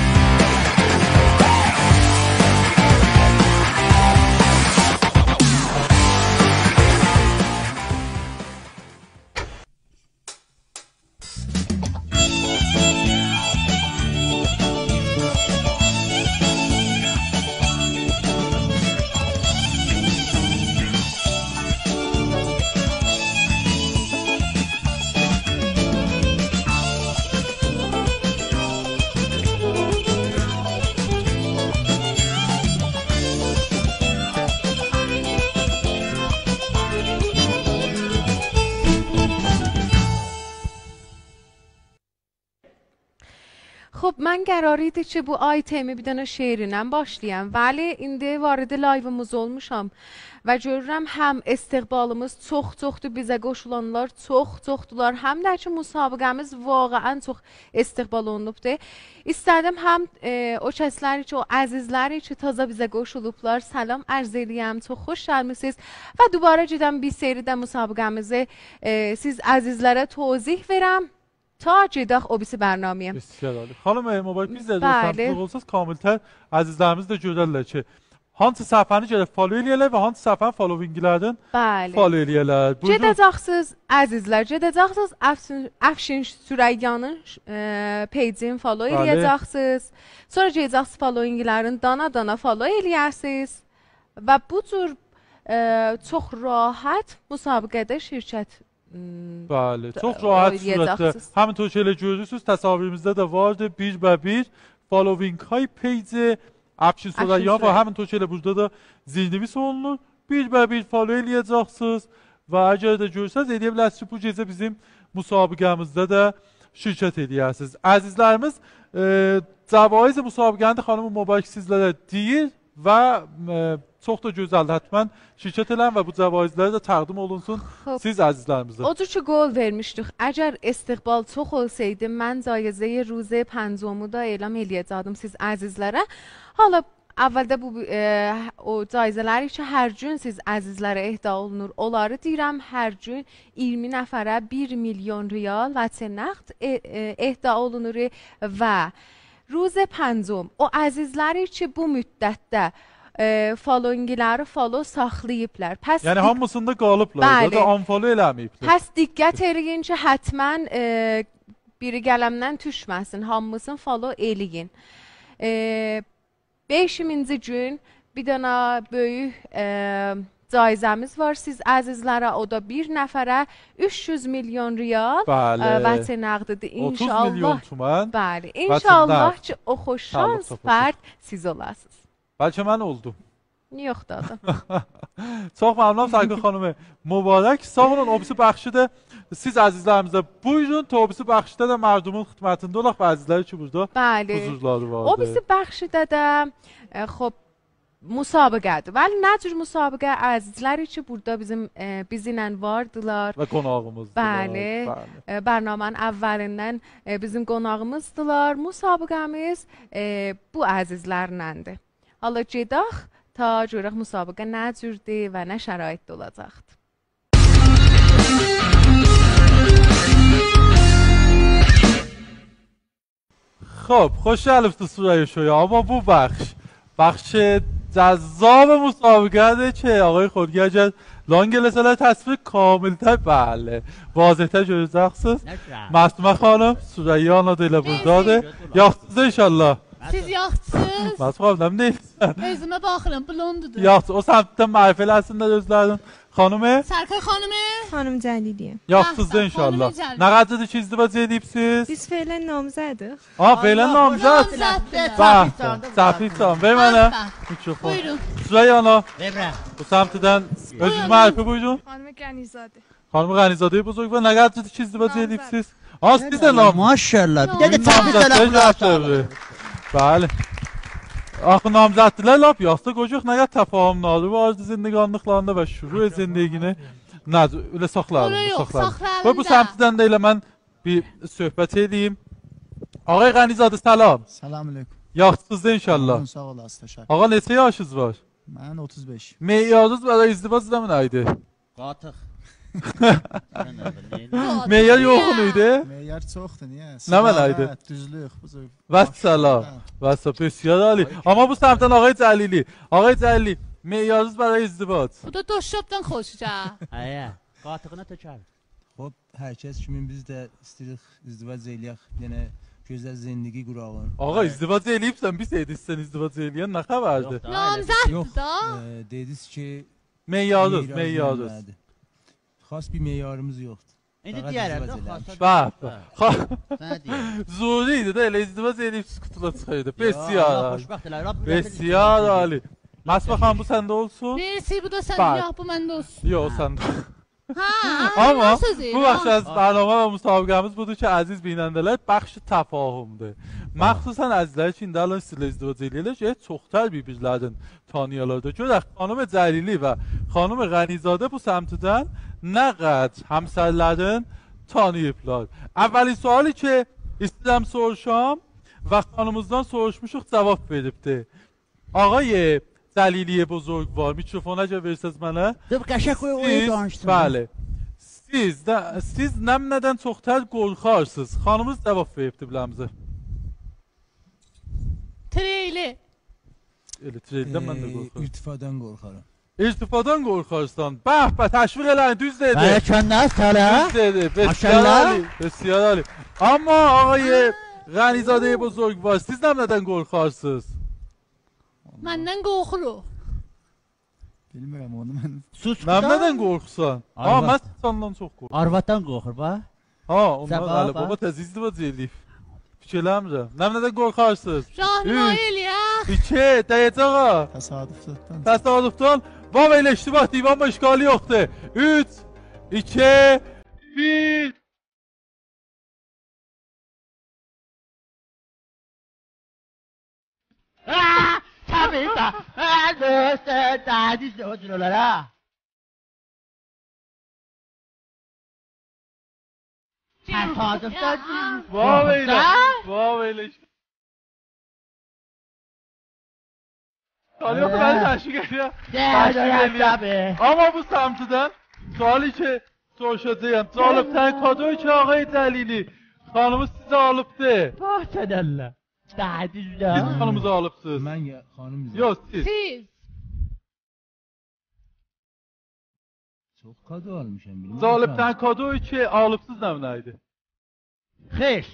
mən qərar idi ki, bu ay temi bir dənə şeirlə başlayım. Bəli, indi varidi live-ımız olmuşam və görürəm həm istiqbalımız çox-çoxdur, bizə qoşulanlar çox-çoxdular, həm də ki, müsabiqəmiz vaqəən çox istiqbal olunubdur. İstədim həm e, o kəsləri ki, o əzizləri ki, təzə bizə qoşulublar, səlam ərz eləyəm, çox xoş gəlmisiniz və dubara gedən bir seridə müsabiqəmizi e, siz əzizlərə tozih verəm. تا gedək o birisi برنامeye. Bəsir ali. Xanım e, mübarək biz də Bəli. dostlarımız olsanız kamiltər əzizlərimiz də görərlər ki, hansı səhifəni gəlib follow eləyərlər və hansı səhifəni followinglərdən Bəli. follow eləyərlər. Buyurun. Gedəcəksiniz əzizlər, gedəcəksiniz Əfsin, Əfşin Sürəyyanın e, peycini follow Bəli. eləyəcəksiniz. Sonra gedəcəksiniz followinglərin dana-dana follow eləyərsiniz və bu cür e, çox rahat müsabiqədə şirkət بله چون راحت صورت همین تو چله جوزوس تصاویر می‌زد وارد بیج به بیج فالووینگ های پیج اپشن سودا و با همین تو چله بوجدا زیندیس اون بیج به بیج فالو الیجاکسس و اگر ده جوزوس ادی بلاست بو جیز بیزیم. مسابقه‌مون ده ده شرکت ادیاسیز عزیزلارمیز جوایز مسابقه‌گند خانم مبارک سیزلار دیر. Və e, çox da gözəldir. Həttəmən şirkət elən və bu cəvaizləri də təqdim olunsun Xub. siz əzizlərimizə. O cür ki gol vermişdik. Əgər istiqbal çox olsaydı, mən cayizəyi ruze pəncəmu da elan eləyəcəkdim siz əzizlərə. Hala əvvəldə bu e, o cayizələri ki, hər gün siz əzizlərə ehda olunur. Onları deyirəm, hər gün 20 nəfərə 1 milyon riyal vəçə nəqd e, e, ehda olunur və Ruz pəncum, o əzizləri ki, bu müddətdə e, falongiləri falo saxlayıblar. Pəs Yəni hamısında qalıblar, Bəli. o da unfollow eləməyiblər. Pəs diqqət eləyin ki, hətmən e, biri qələmdən düşməsin, hamısını falo eləyin. E, 5000-ci gün bir dənə böyük e, caizəmiz var siz əzizlərə, o da bir nəfərə 300 milyon riyal Bəli. e, vətə nəqdidir 30 inşallah. milyon tümən. Bəli, inşallah nəqd. ki o xoş şans Sağlıq, fərd siz olasınız. Bəlkə mən oldum. Yox da da. Çox məmnunam Sayqın xanımı. Mübarək. Sağ olun. O birisi bəxşi də siz əzizlərimizə buyurun. Ta o birisi bəxşidə də mərdumun xidmətində olaq və əzizləri ki burada Bəli. huzurları vardı. O birisi bəxşidə də e, خب müsabiqədir. Bəli, nə cür müsabiqə əzizləri ki, burada bizim e, bizimlə vardılar. və qonağımız. Bəli. E, Bərnamənin əvvəlindən e, bizim qonağımızdılar. Müsabiqəmiz e, bu əzizlərləndir. Hala gedək ta görək müsabiqə nə cürdür və nə şəraitdə olacaqdır. خب خوش الفت سوره شویا اما bu بخش بخش جذاب مسابقه ده چه؟ آقای خودگی اجاز لانگ لسل های تصفیه کامل تای بله. واضح تا جوی زخص است مصنوم خانم سوریا آنا دیل برداده یاختز اینشالله سیز یاختز؟ مصنوم خانم خب، نیست ازمه باخرم بلونده ده یاختز او سمت تا معرفل هستند در ازلادم Xanımı, Sərkay xanımı? Xanım Cəliliyəm. yaxşısınız Yaxşı, inşallah. xanım Cəlil. Nə qədərdir ki, izdivac edibsiz? Biz feylən namzədıq. Ha, felən namzad. Namzaddılar. Bax, Səfitcan, ver mənə. Bax, Mikrofon. Buyurun. Süreyya ana, Verirəm. bu səmtdən özünüz mərifə buyurun. Xanım Qənizadə. Xanım Qənizadə buzurg və nə qədərdir ki, izdivac edibsiz? Ha, siz də nam. Maşallah. Bir də də təmiz Namzadlar elə yaxşıdır. Bəli. Axı namzaddılar lap yaşda qocuq nə qədər təfahümnalı vardı zindiqanlıqlarında və şuru zindiyini. Nə, elə saxlarım, Oraya yox, saxlarım. saxlarım Və bu da. səmtdən də elə mən bir söhbət edeyim. Ağay Qənizadə salam. Salam aleyküm. Yaxşısınız inşallah. Olun, Sağ olasın, təşəkkür. Ağa neçə yaşınız var? Mən 35. Meyarınız və izdivac da nə idi? Qatıq. Meyər yoxun idi? Meyər çoxdur, niyə? Nə mənaydı? Düzlük, bu zövq. Vəssalam, vəssalam, bəsiyar Ali. Amma bu tərəfdən Ağay Cəlili, Ağay Cəlili, meyarsız bərə izdivac. Bu da doşşabdan xoşca. Ayə, qatığına tökər. Xob, hər kəs kimin biz də istəyirik izdivac eləyək, yenə gözəl zindigi quralım. Ağa izdivac eləyibsən, biz edilsən izdivac eləyən nə xəbərdir? Namzəddir da. Yox, dediniz ki, meyyadız, meyyadız. Xas bir meyarımız yoxdur. İndi Fəqət deyərəm izdivac də eləmiş. Bax, bax. xasa. Sənə deyirəm. Zuri idi də elə izdivac eləyib skutula çıxırdı. Allah Bəsiyar Ali. xoşbəxt elə. Rab Bəsiyar Ali. Məsbə xan bu səndə olsun? Mersi, bu da sənin, Bax. yox, bu məndə olsun. Yox, səndə. Ha, Amma söz bu edirəm. bəxş az bərnamə və müsabiqəmiz budur ki, əziz binəndələr, bəxş təfahümdür. Məxsusən əzizlər ki, indi alın sizlə izdivac eləyirlər ki, çoxtər bir-birlərdən tanıyalar da. Görək, xanım Cəlili və xanım Qənizadə bu səmtidən نقد همسر لدن تانی پلاد اولین سوالی که استدم سرشام و خانموزدان سرش میشه جواب بده. آقای دلیلی بزرگ بار میچوفون اجا برس از منه. دب قشق اوی دانشتون. بله. سیز, دا سیز نم ندن تختر گل خارسز خانموز دواف بیفته بلمزه تریلی. ایلی تریلی من در گل خارم İrtifadan qorxarsan. Bəh, bəh, təşviq eləyin, düz dedi. Bəli, kəndən sələ. Düz dedi. Bəsiyar Maşallah. Ali, bəsiyar Ali. Amma ağay Qənizadə buzurg var. Siz nəmnədən qorxarsınız? Məndən qorxuruq. Bilmirəm onu mən. Sus. Nəmnədən qorxusan? Ha, Arvad. mən insandan çox qorxuram. Arvaddan qorxur bax. Ha, onlar Sən hələ bax, baba bax. tez izdivac eləyib. Fikirləmirəm. Nəmnədən qorxarsınız? Rahimay Üç. eləyək. İki, dəyəcək ağa. Təsadüfdən. Təsadüfdən vav elə iştibah divan və işgali yoxdur. 3 2 1 Tabii da. Ha, dost, daha düz de oturuyorlar ha. Tesadüften. vav elə Ha? Vav elə iştibah. Qalıyor mən təşvik edirəm. Təşvik Değerli edirəm. tabii. Amma bu səmtidən sualı ki soruşacağım. Calıbtən kadoy ki ağay Dəlili. Xanımız sizə alıbdı. Bahçedenle. Daha düz de. Siz xanımızı alıbsınız. Mən ya xanım izə. Yox, siz. Siz. Çox kado almışam bilmirəm. Calıbtən kadoy ki alıbsınız nə idi? Hırs.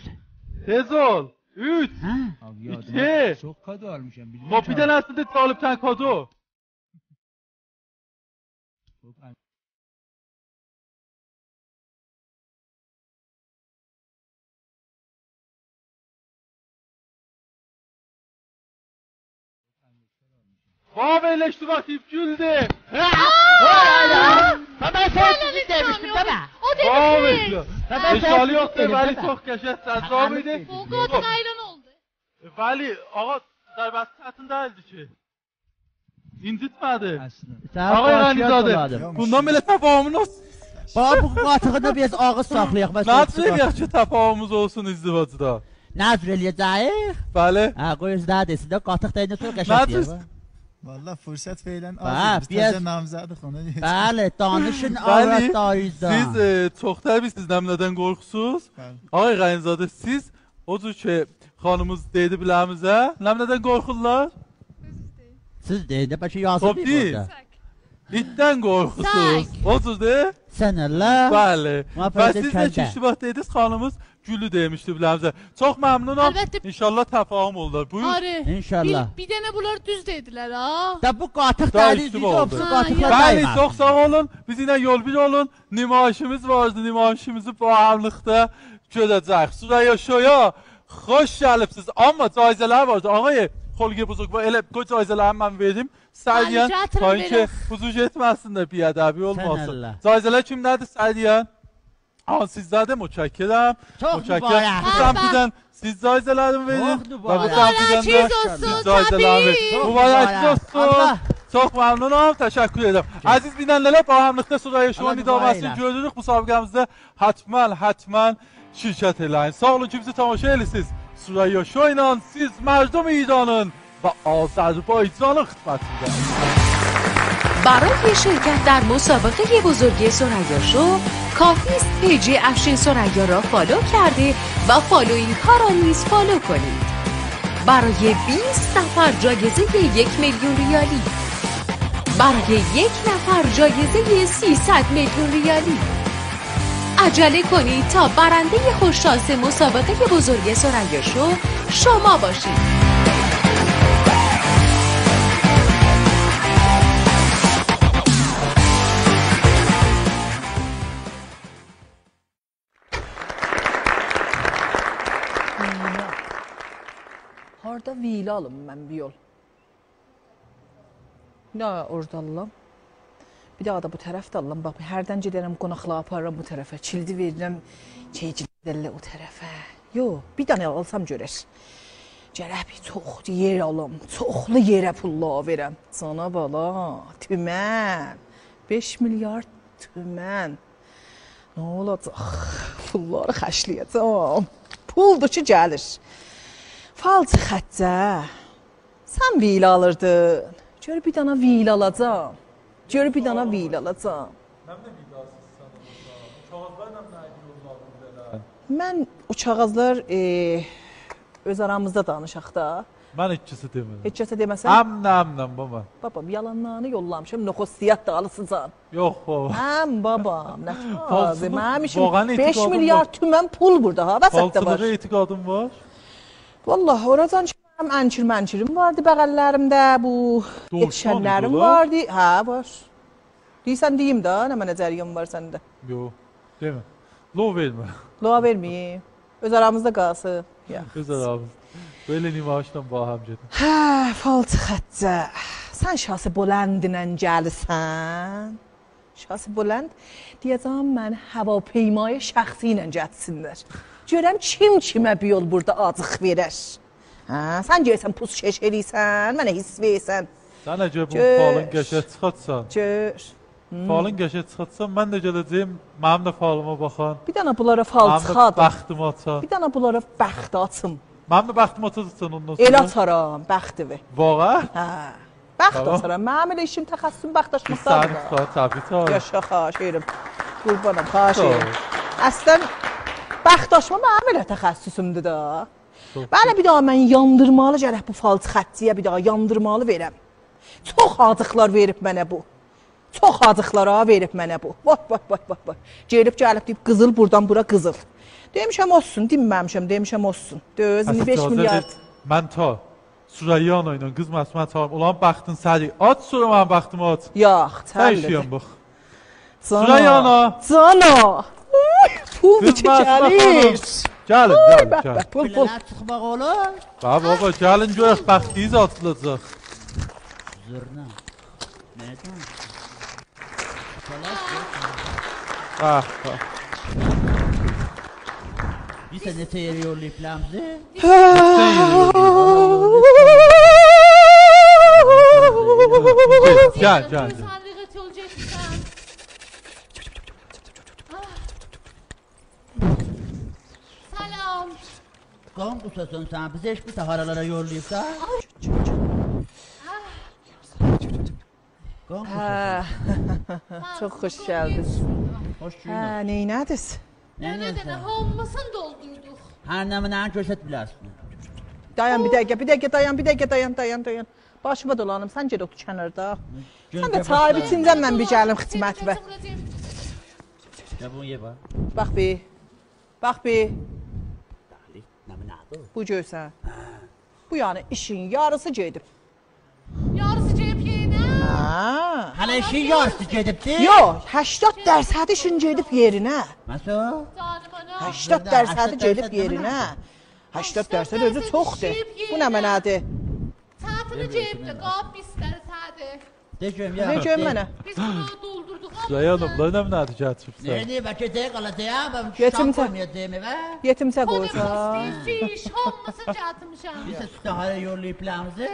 Tez ol. 3 Ha? Abi İki. yadıma çox kado almışam bilmirəm. Ba bir dənə əslində Calıbtən kado. Çox ən- Vav elə iştibah deyib güldü. Ha ben sana sizi demiştim değil mi? O Vav dedi elə. Ha ben sana İşgali sizi yoxdur, dedim vəli değil mi? çox qəşəng cəzab idi. Fuqut ayran oldu. Vəli, ağa, dərbəsi çətin deyildi ki. İncitmədi. Əslində. Sen Ağa başına Yanizadə, doladın. bundan belə təfahümün olsun. Bana bu qatığında biraz ağız saxlayaq. Mən Nazır eləyək ki, təfahümümüz olsun izdivacda. Nazır eləyəcəyik. Bəli. Ha qoy özdə desin də qatıq deyəndə sonra qəşəng Nazır. deyir. Valla fürsət verilən Ha, az. Biz biraz- təzə namzadıq ona. deyəcəm. Bəli, danışın Bəli. avratlarınızdan. Siz e, çox təbii nəmlədən qorxusuz. Bəli. Ağay Qənizadə, siz o cür ki, xanımız dedi biləmizə, nəmlədən qorxurlar? Siz deyəndə bəlkə yazıb Top deyil. İtdən qorxusunuz. Odur de? Sən Allah. Bəli. Və siz də kəldə. iştibat dediniz, xanımız Gülü demişdi biləmizə. Çox məmnunam. Əlbəttə. İnşallah təfahüm olur. Buyur. Arı. İnşallah. Bir, bir dənə bunlar düz dedilər ha. Da bu qatıq Daha dəli üstü idi, oldu. obsu Ha, qatıqlar Bəli, daima. çox sağ olun. Bizimlə yol bir olun. Nümayişimiz vardı. Nümayişimizi bu hamlıqda görəcək. Sürəya şoya xoş gəlibsiz. Amma cayzələr vardı. Ağay, xolqi buzurg var. Elə qoy cayzələri mən verim. Səriyən, Rica edirəm, ta ki verin. buzurg etməsin də biədəbi olmasın. Allah. Cayzələr kimdədir آه سیزده متشکرم. متشکرم. بودم بودن سیزده زلادم بیدیم و بودم بودن سیزده زلادم مبارک دوستو چok ممنونم. تشکر ederim عزیز بیننده با هم نقطه صدای شما نیدامستیم جوردونوخ مسابقه حتما حتما شرکت الان سوال و جیبزی تماشا الیسیز صدای شما اینان سیز مردم ایدانن و آزر با ایدانن خدمت میدن برای شرکت در مسابقه بزرگی سریا شو کافی است پیج افشین سریا را فالو کرده و فالوینگ ها را نیز فالو کنید. برای 20 نفر جایزه یک میلیون ریالی. برای یک نفر جایزه 300 میلیون ریالی. عجله کنید تا برنده خوششانس مسابقه بزرگ سریا شو شما باشید. Harda vila alım mən bir yol. Nə orada alıram? Bir daha da bu tərəfdə alıram. Bax, hərdən gedərəm qonaqlığa aparıram bu tərəfə. Kilidi verirəm, çeycilərlə o tərəfə. Yo, bir dənə alsam görər. Gərək bir çox yer alım. Çoxlu yerə pulla verəm. Sana bala, tümən. 5 milyard tümən. Nə olacaq? Pulları xərcləyəcəm. Puldur ki, gəlir. Falcı xəccə. Sən vila alırdın. Gör bir dana vila alacam. Gör bir dana vila alacam. Mən o kağızlar e, öz aramızda danışaq da. Mən ikisi demirəm. Heç kəsə deməsən. Əmnə, əmnəm baba. Babam yalanlarını yollamışam. Noxostiyat da alısıcan. Yox baba. Həm babam, nə lazım. Mənim vaxan 5 etiqadım milyard tümən pul burada ha, vəsətdə var. Falsılığa etiqadım var. Vallahi oradan çıxıram, əncir mənçirim vardı bəğəllərimdə, bu yetişənlərim vardı. Hə, var. Deyirsən deyim də, nə mənə cəryan var səndə. Yox. Demə. Lo vermə. Loğa verməyim. Öz aramızda qalsın. Gözəl abi. Belə nümayişlə baham gedin. Hə, falçı xəccə. Sən şası buləndinə gəlsən. Şası bulənd deyəcəm mən havapeymaya şəxsi ilə getsinlər. Görəm kim kimə bir yol burada acıq verər. Hə, sən gəlsən pus keş eləysən, mənə hiss versən. Sən əgər bu falın qəşə çıxatsan, Gör. falın qəşə çıxatsan, mən də gələcəyim mənim də falıma baxan. Bir dənə bunlara Mənim fal də çıxadım. bəxtimi açan. Bir dənə bunlara bəxt açım. Mənim də bəxtimi açacaqsan ondan sonra. El açaram bəxtivi. Vaqa? Hə. Bəxt Tamam. açaram. Mənim elə işim təxəssüsüm bəxt Biz açmaqdadır. səni da. tutaq, təbrik ol. Yaşa xahiş edirəm. Qurbanım, xahiş Sağ ol. edirəm. Əslən bəxtdaşma mənim elə təxəssüsümdür da. Bəli bir daha mən yandırmalı gərək bu falç xəttiyə bir daha yandırmalı verəm. Çox acıqlar verib mənə bu. Çox acıqlar ha verib mənə bu. Vay vay vay vay vay. Gəlib gəlib deyib qızıl buradan bura qızıl. Demişəm olsun, dinməmişəm, demişəm olsun. Döz Əsas 25 icazə milyard. Mən ta Süreyya ilə qız məsmə çağırım. Ulan bəxtin səri. Aç sonra mənim bəxtimi aç. Yox, Hər çəldir. şeyim bax. Süreyya ana. Cana. Uy, Pul Qız ki məsmə gəlir. Gəlin, Uy, gəlin, bəh, gəlin. bəh, Pul pul. Belələr çıxmaq olur. Baba, baba, gəlin görək bəxtiniz açılacaq. Zırna. Nədən? Bax, bax. Bizə neçə yer yollayıblar bizi? Gəl, gəl. Sandığı olacaksan. Salam. Qan qusasan sən bizə heç bir taharalara yollayıblar? Qan Hə, Çox xoş gəldiniz. Hoş Hə, gördük. neynədiz? Nə Nədənə edirsən? hamısını doldurduk. Hər nə mənə göstər bilərsən. Dayan bir dəqiqə, bir dəqiqə dayan, bir dəqiqə dayan, dayan, dayan. Başıma dolanım, sən get otur kənarda. Sən də çay bax, bitincən mən bir gəlim xidmətvə. Ya bunu ye bax. Bax bir. Bax bir. Bu görsən. Bu yəni işin yarısı gedib. Yarısı cep yerinə. Ha. Hələ işin yarısı gedibdi. Yox, 80 dərsədi işin gedib yerinə. Məsəl? 80 dərsədi gedib yerinə. 80 dərsəd özü çoxdur. Bu nə mənadır? Tatili cepdə, qab bistəri tədi. De görüm ya. Ne görüm mənə? Biz bunu doldurduq. Rəyanım, nə mənədir gətiribsən? Neyini bəlkə deyə qalacaq, mən Yetim şam sən. qoymayacağım evə. Yetimsə Qoysa. qoysa. Fiş, hamısını çatmışam. Biz də sütahara yollayıblarımızı.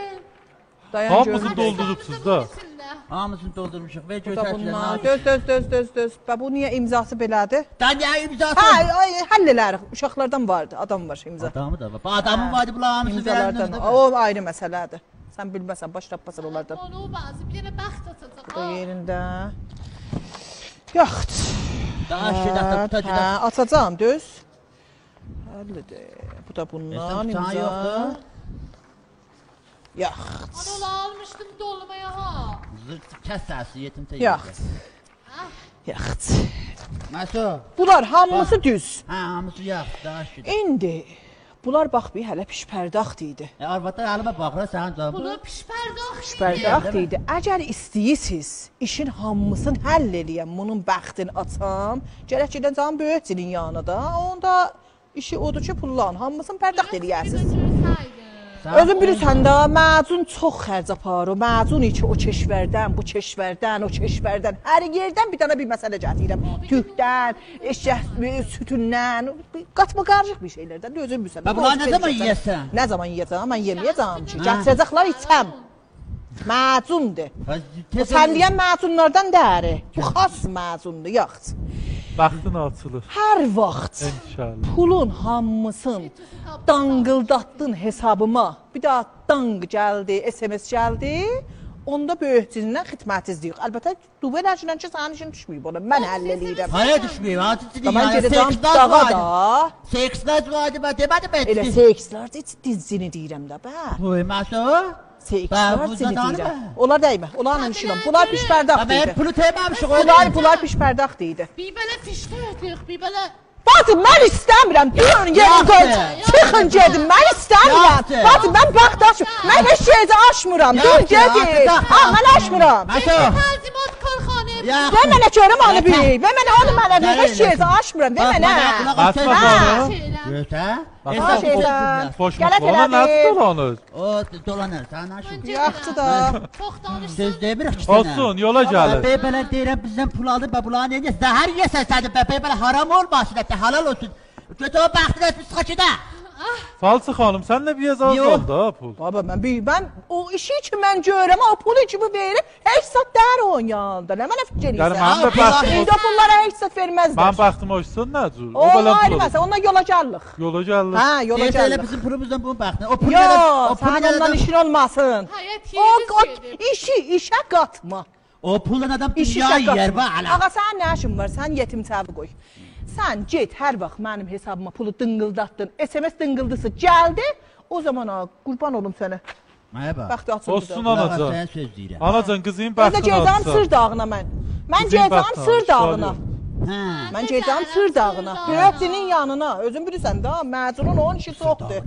Dayan Hamısını doldurubsuz da. Hamısını doldurmuşuq da götürəcəklər. bunlar. Döz, döz, döz, döz, döz. Bə bu niyə imzası belədir? Da niyə imzası? Hə, ay, həll elərik. Uşaqlardan vardı, adam var imza. Adamı da var. Bu adamın vardı bunlar hamısı İmzalardan. verəndən. O ayrı məsələdir. Sən bilməsən, baş tapmasan onlardan. Bu yerində. Yaxt. Daha şey də tutacaq. Hə, açacağam, düz. Həllidir. Bu da bundan imza. yoxdur. Yaxt. Ana ola almışdım dolmaya ha. Zırt kəs səsi yetim tə. Yaxt. Yaxt. Məso. Bunlar hamısı düz. Hə, hamısı yaxşı, daha şey. İndi bunlar bax bir hələ pişpərdaxt idi. E, arvadlar əlimə baxır, sən cavab. Bunu pişpərdax. Pişpərdaxt idi. Əgər istəyirsiniz, işin hamısını həll eləyəm, bunun bəxtini açam, gərək gedəcəm böyükçinin yanına da. Onda işi odur ki, pullan, hamısını pərdəxt eləyəsiniz. Özün bilirsən də, məzun çox xərc aparır. Məzun ki, o keşvərdən, bu keşvərdən, o keşvərdən, hər yerdən bir dənə bir məsələ gətirirəm. Tükdən, eşək sütündən, qatma qarışıq bir şeylərdən. Özün bilirsən. Və bunları nə zaman yeyəsən? Nə zaman yeyəcəm? Mən yeməyəcəm ki, gətirəcəklər içəm. Məzundur. Bu sən deyən məzunlardan dəri. Bu xas məzundur, yox. Bəxtin açılır. Hər vaxt İnşallah. pulun hamısını danqıldatdın hesabıma. Bir daha danq gəldi, SMS gəldi. Onda böyükçindən xidmətizlik. Əlbəttə, Dubay nəşrindən ki, sənin işin düşməyib ona. Mən həll eləyirəm. Paraya düşməyib, hadi Da mən gedəcəm dağa da. Sekslər vardı, mən demədim mən. Elə sekslər dizini deyirəm də bə. Buyur, Sekslər bu deyirəm. mı? Onlar dəymə, onlarla işləm. Bunlar pişpərdaxt Ben idi. pulu teyməmişik. Bunlar, bunlar pişpərdaxt idi. Bir belə fişdə ötüyük, bir belə Bacım mən istəmirəm. Durun yerin Yaxşı, qoy. yaxşı. Çıxın gedin. Mən istəmirəm. Bacım mən vaxtaşım. Mən heç şeydə aşmıram. Dur gedin. Ha mən aşmıram. Məso. Təzimat karxanə. Yaxşı. Və mənə görüm onu bil. Və mənə onu mənə Heç aşmıram. Və Bax, mənə. Bax, qulaq bax. Götə. Bax, Ha, şeydən. Boş Gələt Ona nə elədim. dolanır? O dolanır, sən aşın. Yaxşı da. Çox danışsın. Söz demirik ki. Olsun, yola gəlir. Bəy belə deyirəm bizdən pul aldı, bə bunlar nə deyir? Zəhər yesən sən bəy belə haram olmasın, hətta halal olsun. Götür o bəxtinə bir sıxaçı da. Falçı xanım, sən nə bir yazar Yox. oldu ha pul? Baba mən bir mən o işi ki mən görürəm, o pulu kimi verir. Heç sat dər onun yanında. Nə mənə fikir Yəni edirsən? mənim də bəxtim İndi o pullara heç sat verməzlər. Mən bəxtim olsun nə cür? O ayrı məsələ, ondan yola gəlirik. Yola gəlir. Hə, yola Deyirsən elə gəlirik. bizim pulumuzdan bunun bəxtinə. O pul Yox, o pul sən ondan işin olmasın. Həyat O, o yeriz işi işə qatma. O pulla adam İşi dünya işə yer və ala. Ağa sən nə işin var? Sən yetim çavı qoy. Sən get hər vaxt mənim hesabıma pulu dıngıldatdın. SMS dıngıldısı gəldi. O zaman ha, qurban olum sənə. Mənə bax. Bəxti açıldı. Olsun anacan. Sən söz deyirəm. Anacan qızın Mən də bəxtini gedəcəm açsa. sır dağına mən. Mən gedəcəm bəxtə, sır dağına. Hə. Mən gedəcəm sır dağına. Böyükçinin yanına. Özün bilirsən də, məzunun onun işi çoxdur.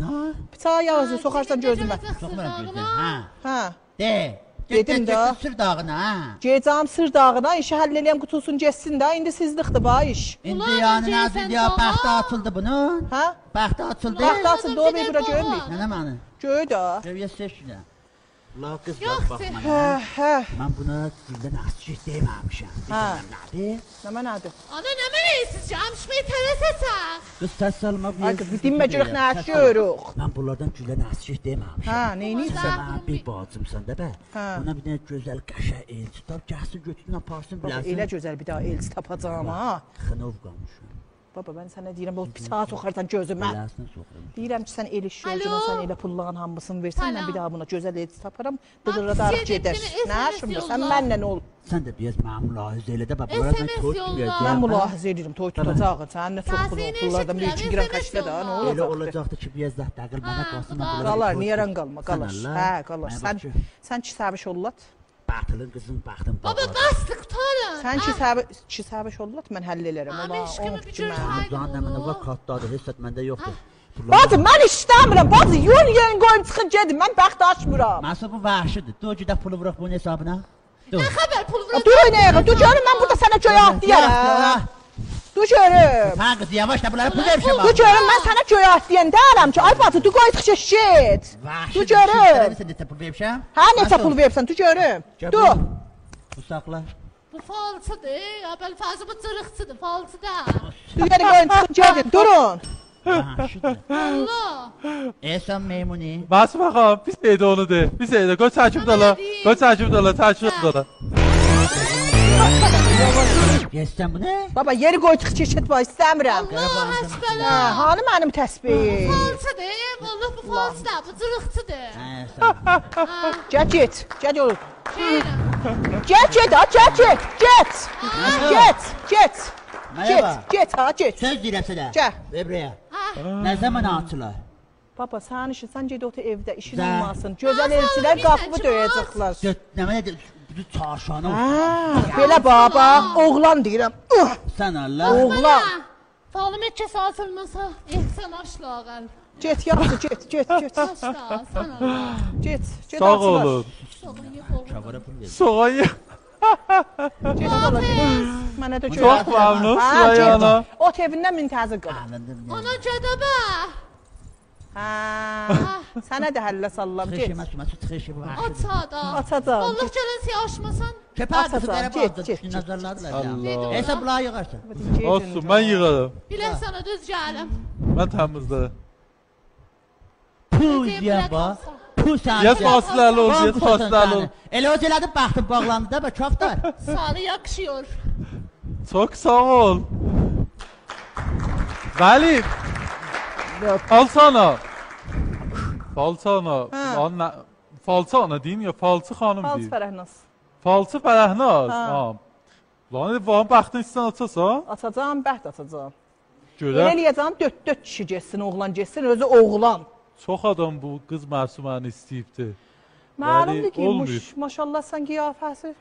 Bıçağı yağızı soxarsan gözümə. Soxmuram gözünə. Hə. Hə. De. Dedim də. Sür dağına. Gedəcəm sır dağına, işi həll eləyəm qutusun getsin də. İndi sizlikdir ba iş. İndi yəni nədir ya bəxti açıldı bunun? Hə? Bəxti açıldı. Bəxti açıldı, o bir bura görmür. Nə nə mənə? Göy də. Göyə seçinə. La qız Yox, bax bax Hə, mənə. hə. Mən buna dildən asıcı deməmişəm. Hə. Nədir? Nə mənadır? Ana nə mənə siz camışmayı tərəsəsən. Qız səs salma. Ay qız, dinmə görək nə görürük. Mən bunlardan gülə nəsih deməmişəm. Hə, neyniyirsən? Sən mənə bir bacımsan da bə. Buna bir dənə gözəl qəşə elçi tap, gəlsin götürsün aparsın Bax, bilərsən. elə gözəl bir daha elçi tapacağam ha. Xınov qalmışam. Baba mən sənə deyirəm, o pis saat soxarsan gözümə. Deyirəm ki, sən el işləyəcəksən, Alo. sən elə pulların hamısını versən, mən bir daha buna gözəl edici taparam, gedər. yedikdiniz, Nə yolla. sən mənlə ol. Sən də biraz mənə mülahizə elə də bax, bunlar mən toy yolla. tutmayacağam. Mən mülahizə edirəm, toy tutacağıq. Sən nə çox pul Səsini pullardan bir eşitmirəm, 2 qram SMS xərclə də, nə yolla. Elə olacaq? olacaqdı ki, biraz da dəqil mənə qalsın. Qalar, niyə qalma, qalar. Hə, qalar. Sən sən ki səbiş ollat. Batılın qızın baxdım. Baba bastı qutarın. Sən ki səbi ki səbiş ollat, mən həll elərəm. Bir üçün cür mən. Zan əminə var kartdadır, heç zət məndə yoxdur. Bacı, mən istəmirəm. Bacı, yol yerin qoyun çıxın gedin. Mən bəxt açmıram. Məsəl bu vəhşidir. Dur gedə pulu vuraq bunun hesabına. Dur. Nə xəbər pul Ya, vuracaq? Dur oynayaq. Dur görüm mən burada sənə göyə atlayarım. Dur görüm. Ha qız yavaş da bunlara pul vermişəm. Dur görüm mən sənə göyə atlayan deyirəm ki, ay bacı, dur qoy çıxış get. Vəhşidir. Dur görüm. Sən neçə pul vermişəm? Hə, neçə pul veribsən? Dur görüm. Gel Dur. bunu. Bu saxla. Bu falçıdır. Əvvəl fazla bu cırıqçıdır, falçı da. Dur yeri qoyun çıxın gedin. Durun. Vəhşidir. Allah. Esən meymuni. Bas bakalım. Bir şey de onu de. Bir şey de. Koy takip dala. Koy takip dala. Takip dala. Yesən bu nə? Baba yeri qoy çıx keçid var, istəmirəm. Allah həsbələ. Hə, hanı mənim təsbih? Falçıdır. Vallahi bu falçı da, bu cırıqçıdır. Hə, sən. Get olur. Şeylə. Get get ha, get get. Get. Get. Get. Get. Get ha, get. Söz deyirəm sənə. Gəl. Ha. Nə zaman açılar? Baba sən işin, sən get otur evdə, işin olmasın. Gözəl elçilər qapımı döyəcəklər. Nə mənə də bu çarşanı. Hə, belə baba, oğlan deyirəm. Uh, Sən Allah. Oğlan. Falım heç satılmasa, ehsan aşlağal. Get yaxşı, get, get, get. Aşla, sən Allah. Get, get Sağ açılar. olun. Çavara pul ver. Soğayı. Get baba, get. Mənə də Çox məmnun Süreyana. Ot evindən müntəzir qal. Anladım. Ana gədəbə. Hə. Sənə də həllə sallam, get. Çıxışıma sümə çıxışı. Allah Get. gələn yaşmasan. Köpək Açacağam, qızlara get, baxdı. get, Düşün get. nazarladılar. Allah. Hesab bula yığarsan. Olsun ben yığarım. Bilən sənə düz gəlim. Ben təmizlərim. Puh yiyən bax. Puh sən. Yes fasiləli ol, yes fasiləli ol. Elə o elədi baxdım bağlandı da bə kaftar. Salı yakışıyor. Çok sağ ol. Vəli. Falsana. Falsana. Ha. Lan nə- Falsana deyim ya, falçı xanım Fals deyim. fərəhnaz. Falçı Fərəhnaz. Ha. Lan vaxtın baxdın istən açasan, Açacağam, bəhd açacağam. Elə görə eləyəcəm, dörd dörd kişi getsin, oğlan getsin, özü oğlan. çox adam bu qız Məsuməni istəyibdi. Məlumdur ki, olmuyor. muş, maşallah sən qiyafəsi.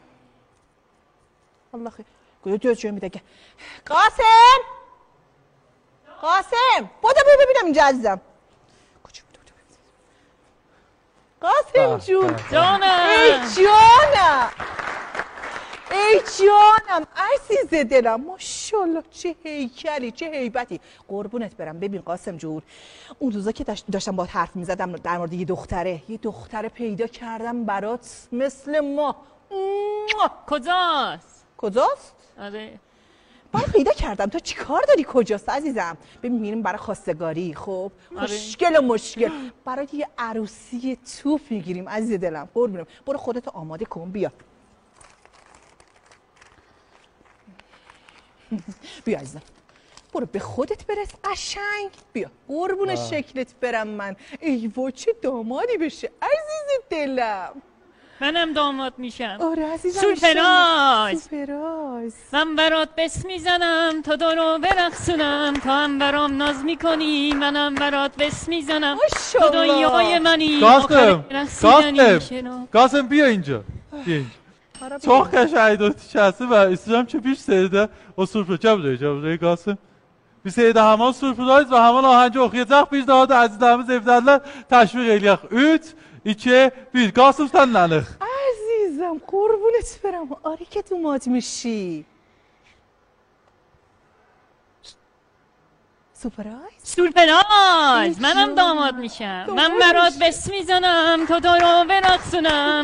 Allah xeyr. Qoy göz görüm bir dəqiqə. Qasım! قاسم بوده بودا ببینم اینجا عزیزم. قاسم جون. جانم. ای جانم. ای جانم. عزیز دلم ماشالله چه هیکلی چه هیبتی. قربونت برم. ببین قاسم جون اون روزا که داشتم با حرف می‌زدم در مورد یه دختره یه دختره پیدا کردم برات مثل ما. کجاست؟ کجاست؟ آره. من پیدا کردم. تو چیکار داری کجاست عزیزم؟ ببین میریم برای خواستگاری. خب؟ آره. خوشگل و مشکل. برای یه عروسی توپ می‌گیریم عزیز دلم. قربونم برو خودتو آماده کن. بیا. بیا عزیزم. برو به خودت برس. قشنگ. بیا. قربون. شکلت برم من. ای وای چه دامادی بشه عزیز دلم. منم داماد میشم. آره عزیزم سوپرایز. سوپرایز. من برات بس می‌زنم تا دارو برخصونم تا هم برام ناز می‌کنی منم برات بس می‌زنم. تو دنیای منی قاسم قاسم. قاسم بیا اینجا. بیا اینجا. آره، چاق کشای دوتی هستی و استجام چه پیش سیده؟ و سرپرو چه بوده چه بوده قاسم؟ بی سیده همان سرپرایز و همان آهنج اخیه زخ پیش داده عزیز همه زیفتدلر تشویق الیخ اوت. ای که بیر قاسم سن عزیزم قربونت برم آره که مات میشی سپرایز سپرایز منم داماد میشم من برات بس می‌زنم تو دورو رو برات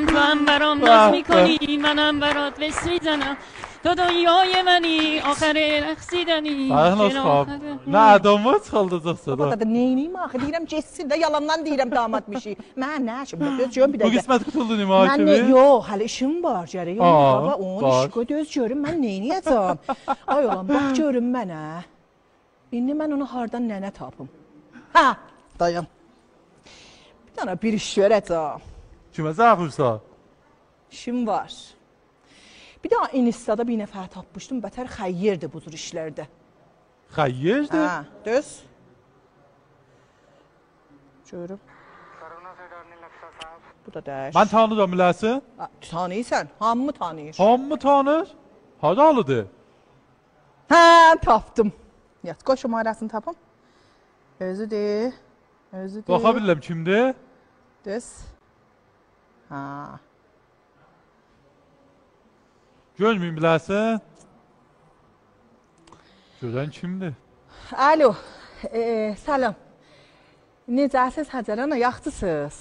تو هم برام ناز می‌کنی منم برات بس می‌زنم تو دنیای منی آخر رخصیدنی مهناز خواب نه ادامت خال دو دست دار بابا خب، خب، خب، نی نی ما آخه دیرم جسی ده یالاندن دیرم دامات میشی. من نه شم دوز جورم بیده بو قسمت کتول دونی ما من نه یو حالا شم بار جره یو بابا اون شکو دوز جورم من نی نی ازام آی اولان بخ جورم من اه اینه من اونو هاردن ننه تاپم. ها دایم. بیدانا بیری شوره تا. چیمه زرخوش تا شم شم بار Bir daha Instada bir nəfər tapmışdım, bətər xəyyirdir bu cür işlərdə. Xəyyirdir? Hə, düz. Görüm. Bu da dəş. Mən tanıdım biləsin. Ha, Tanıyırsan, hamımı tanıyır. Hamı tanır. Haralıdır? Hə, tapdım. Yat, qoş numarasını tapım. Özüdür. Özüdür. Baxa bilirəm kimdir? Düz. Ha. Görməyim biləsin. Görən kimdir? Alo. E, salam. Necəsiz Həcərana, yaxşısınız?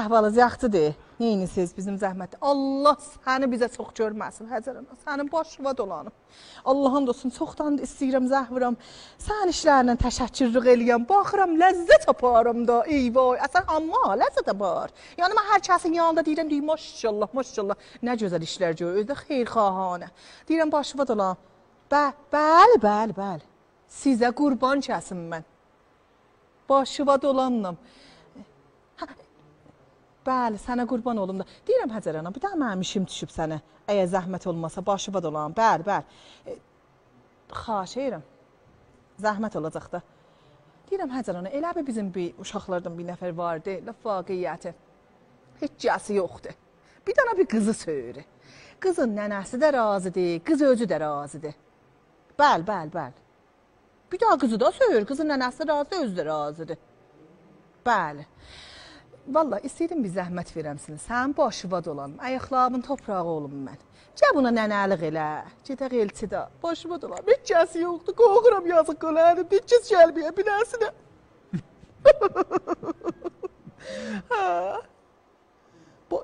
Əhvalınız yaxşıdır. Neyinirsiniz bizim zəhmət? Allah səni bizə çox görməsin Həcərana. Sənin başına dolanım. Allahın olsun, çoxdan da istəyirəm zəhviram. Sən işlərlə təşəkkürlük eləyəm. Baxıram, ləzzət aparım da. Ey vay, əsən amma ləzzət apar. Yəni mən hər kəsin yanında deyirəm, deyim maşallah, maşallah. Nə gözəl işlər görür, özü də xeyirxahanə. Deyirəm başına dolanım. Bə, bəli, bəli, bəli. Sizə qurban kəsim mən. Başıva dolanım. Bəli, sənə qurban olum da. Deyirəm Həcər ana, bir daha mənim işim düşüb sənə. Əgər zəhmət olmasa başıva dolanım. Bəli, bəli. E, Xahiş edirəm. Zəhmət olacaq da. Deyirəm Həcər ana, elə bir bizim bir uşaqlardan bir nəfər vardı, laf vaqiyyəti. Heç cəsi yoxdur. Bir dənə bir qızı söyür. Qızın nənəsi də razıdır, qız özü də razıdır. Bəli, bəli, bəli. Bir daha qızı da söyür, qızın nənəsi razıdır, özü də razıdır. Bəli. Valla istəyirdim bir zəhmət verəmsiniz. Sənin başıva dolanım, ayaqlarımın toprağı olum mən. Gəl buna nənəlik elə, gedək elçidə. Başıva dolanım, heç kəsi yoxdur, qorxuram yazıq heç kəs gəlməyə biləsinə. ha. Bu...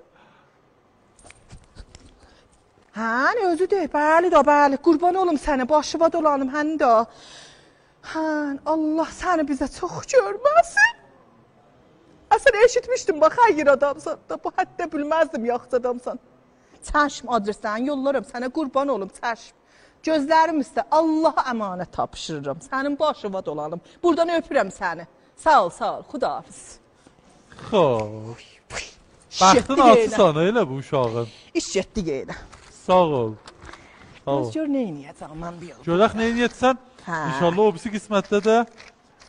Hən, özüdür, bəli də, bəli. Qurban olum sənə, başıva dolanım, hən də. Hən, Allah səni bizə çox görməsin. Əsən eşitmişdim, bax, xeyir adamsan da, bu hətta bilməzdim yaxşı adamsan. Çəşm adresdən yollaram, sənə qurban olum, çəşm. Gözlərim üstə Allaha əmanət tapşırıram. Sənin başıva dolanım. Buradan öpürəm səni. Sağ ol, sağ ol. Xudahafiz. Xoş. Yenə. açısan elə bu uşağın. İş getdi yenə. Sağ ol. Sağ ol. Gör nə edəcəm mən bir yol. Görək nə edirsən? Hə. İnşallah o birisi qismətdə də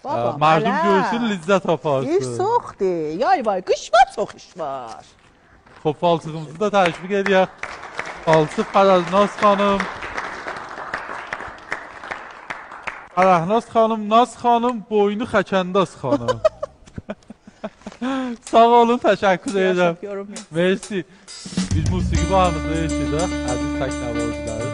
Baba, ə, mərdum bələ. görsün, lizzət İş aparsın. çoxdur. Yay vay, qış var, çox iş var. Xop, falçığımızı da təşviq edək. Falçıq Fərəznaz xanım. Fərəhnaz xanım, Naz xanım, boynu xəkəndaz xanım. Sağ olun, təşəkkür edirəm. Yorum yox. Mersi. Biz musiqi bağımızda yaşayacaq. Əziz tək nəvazılarız.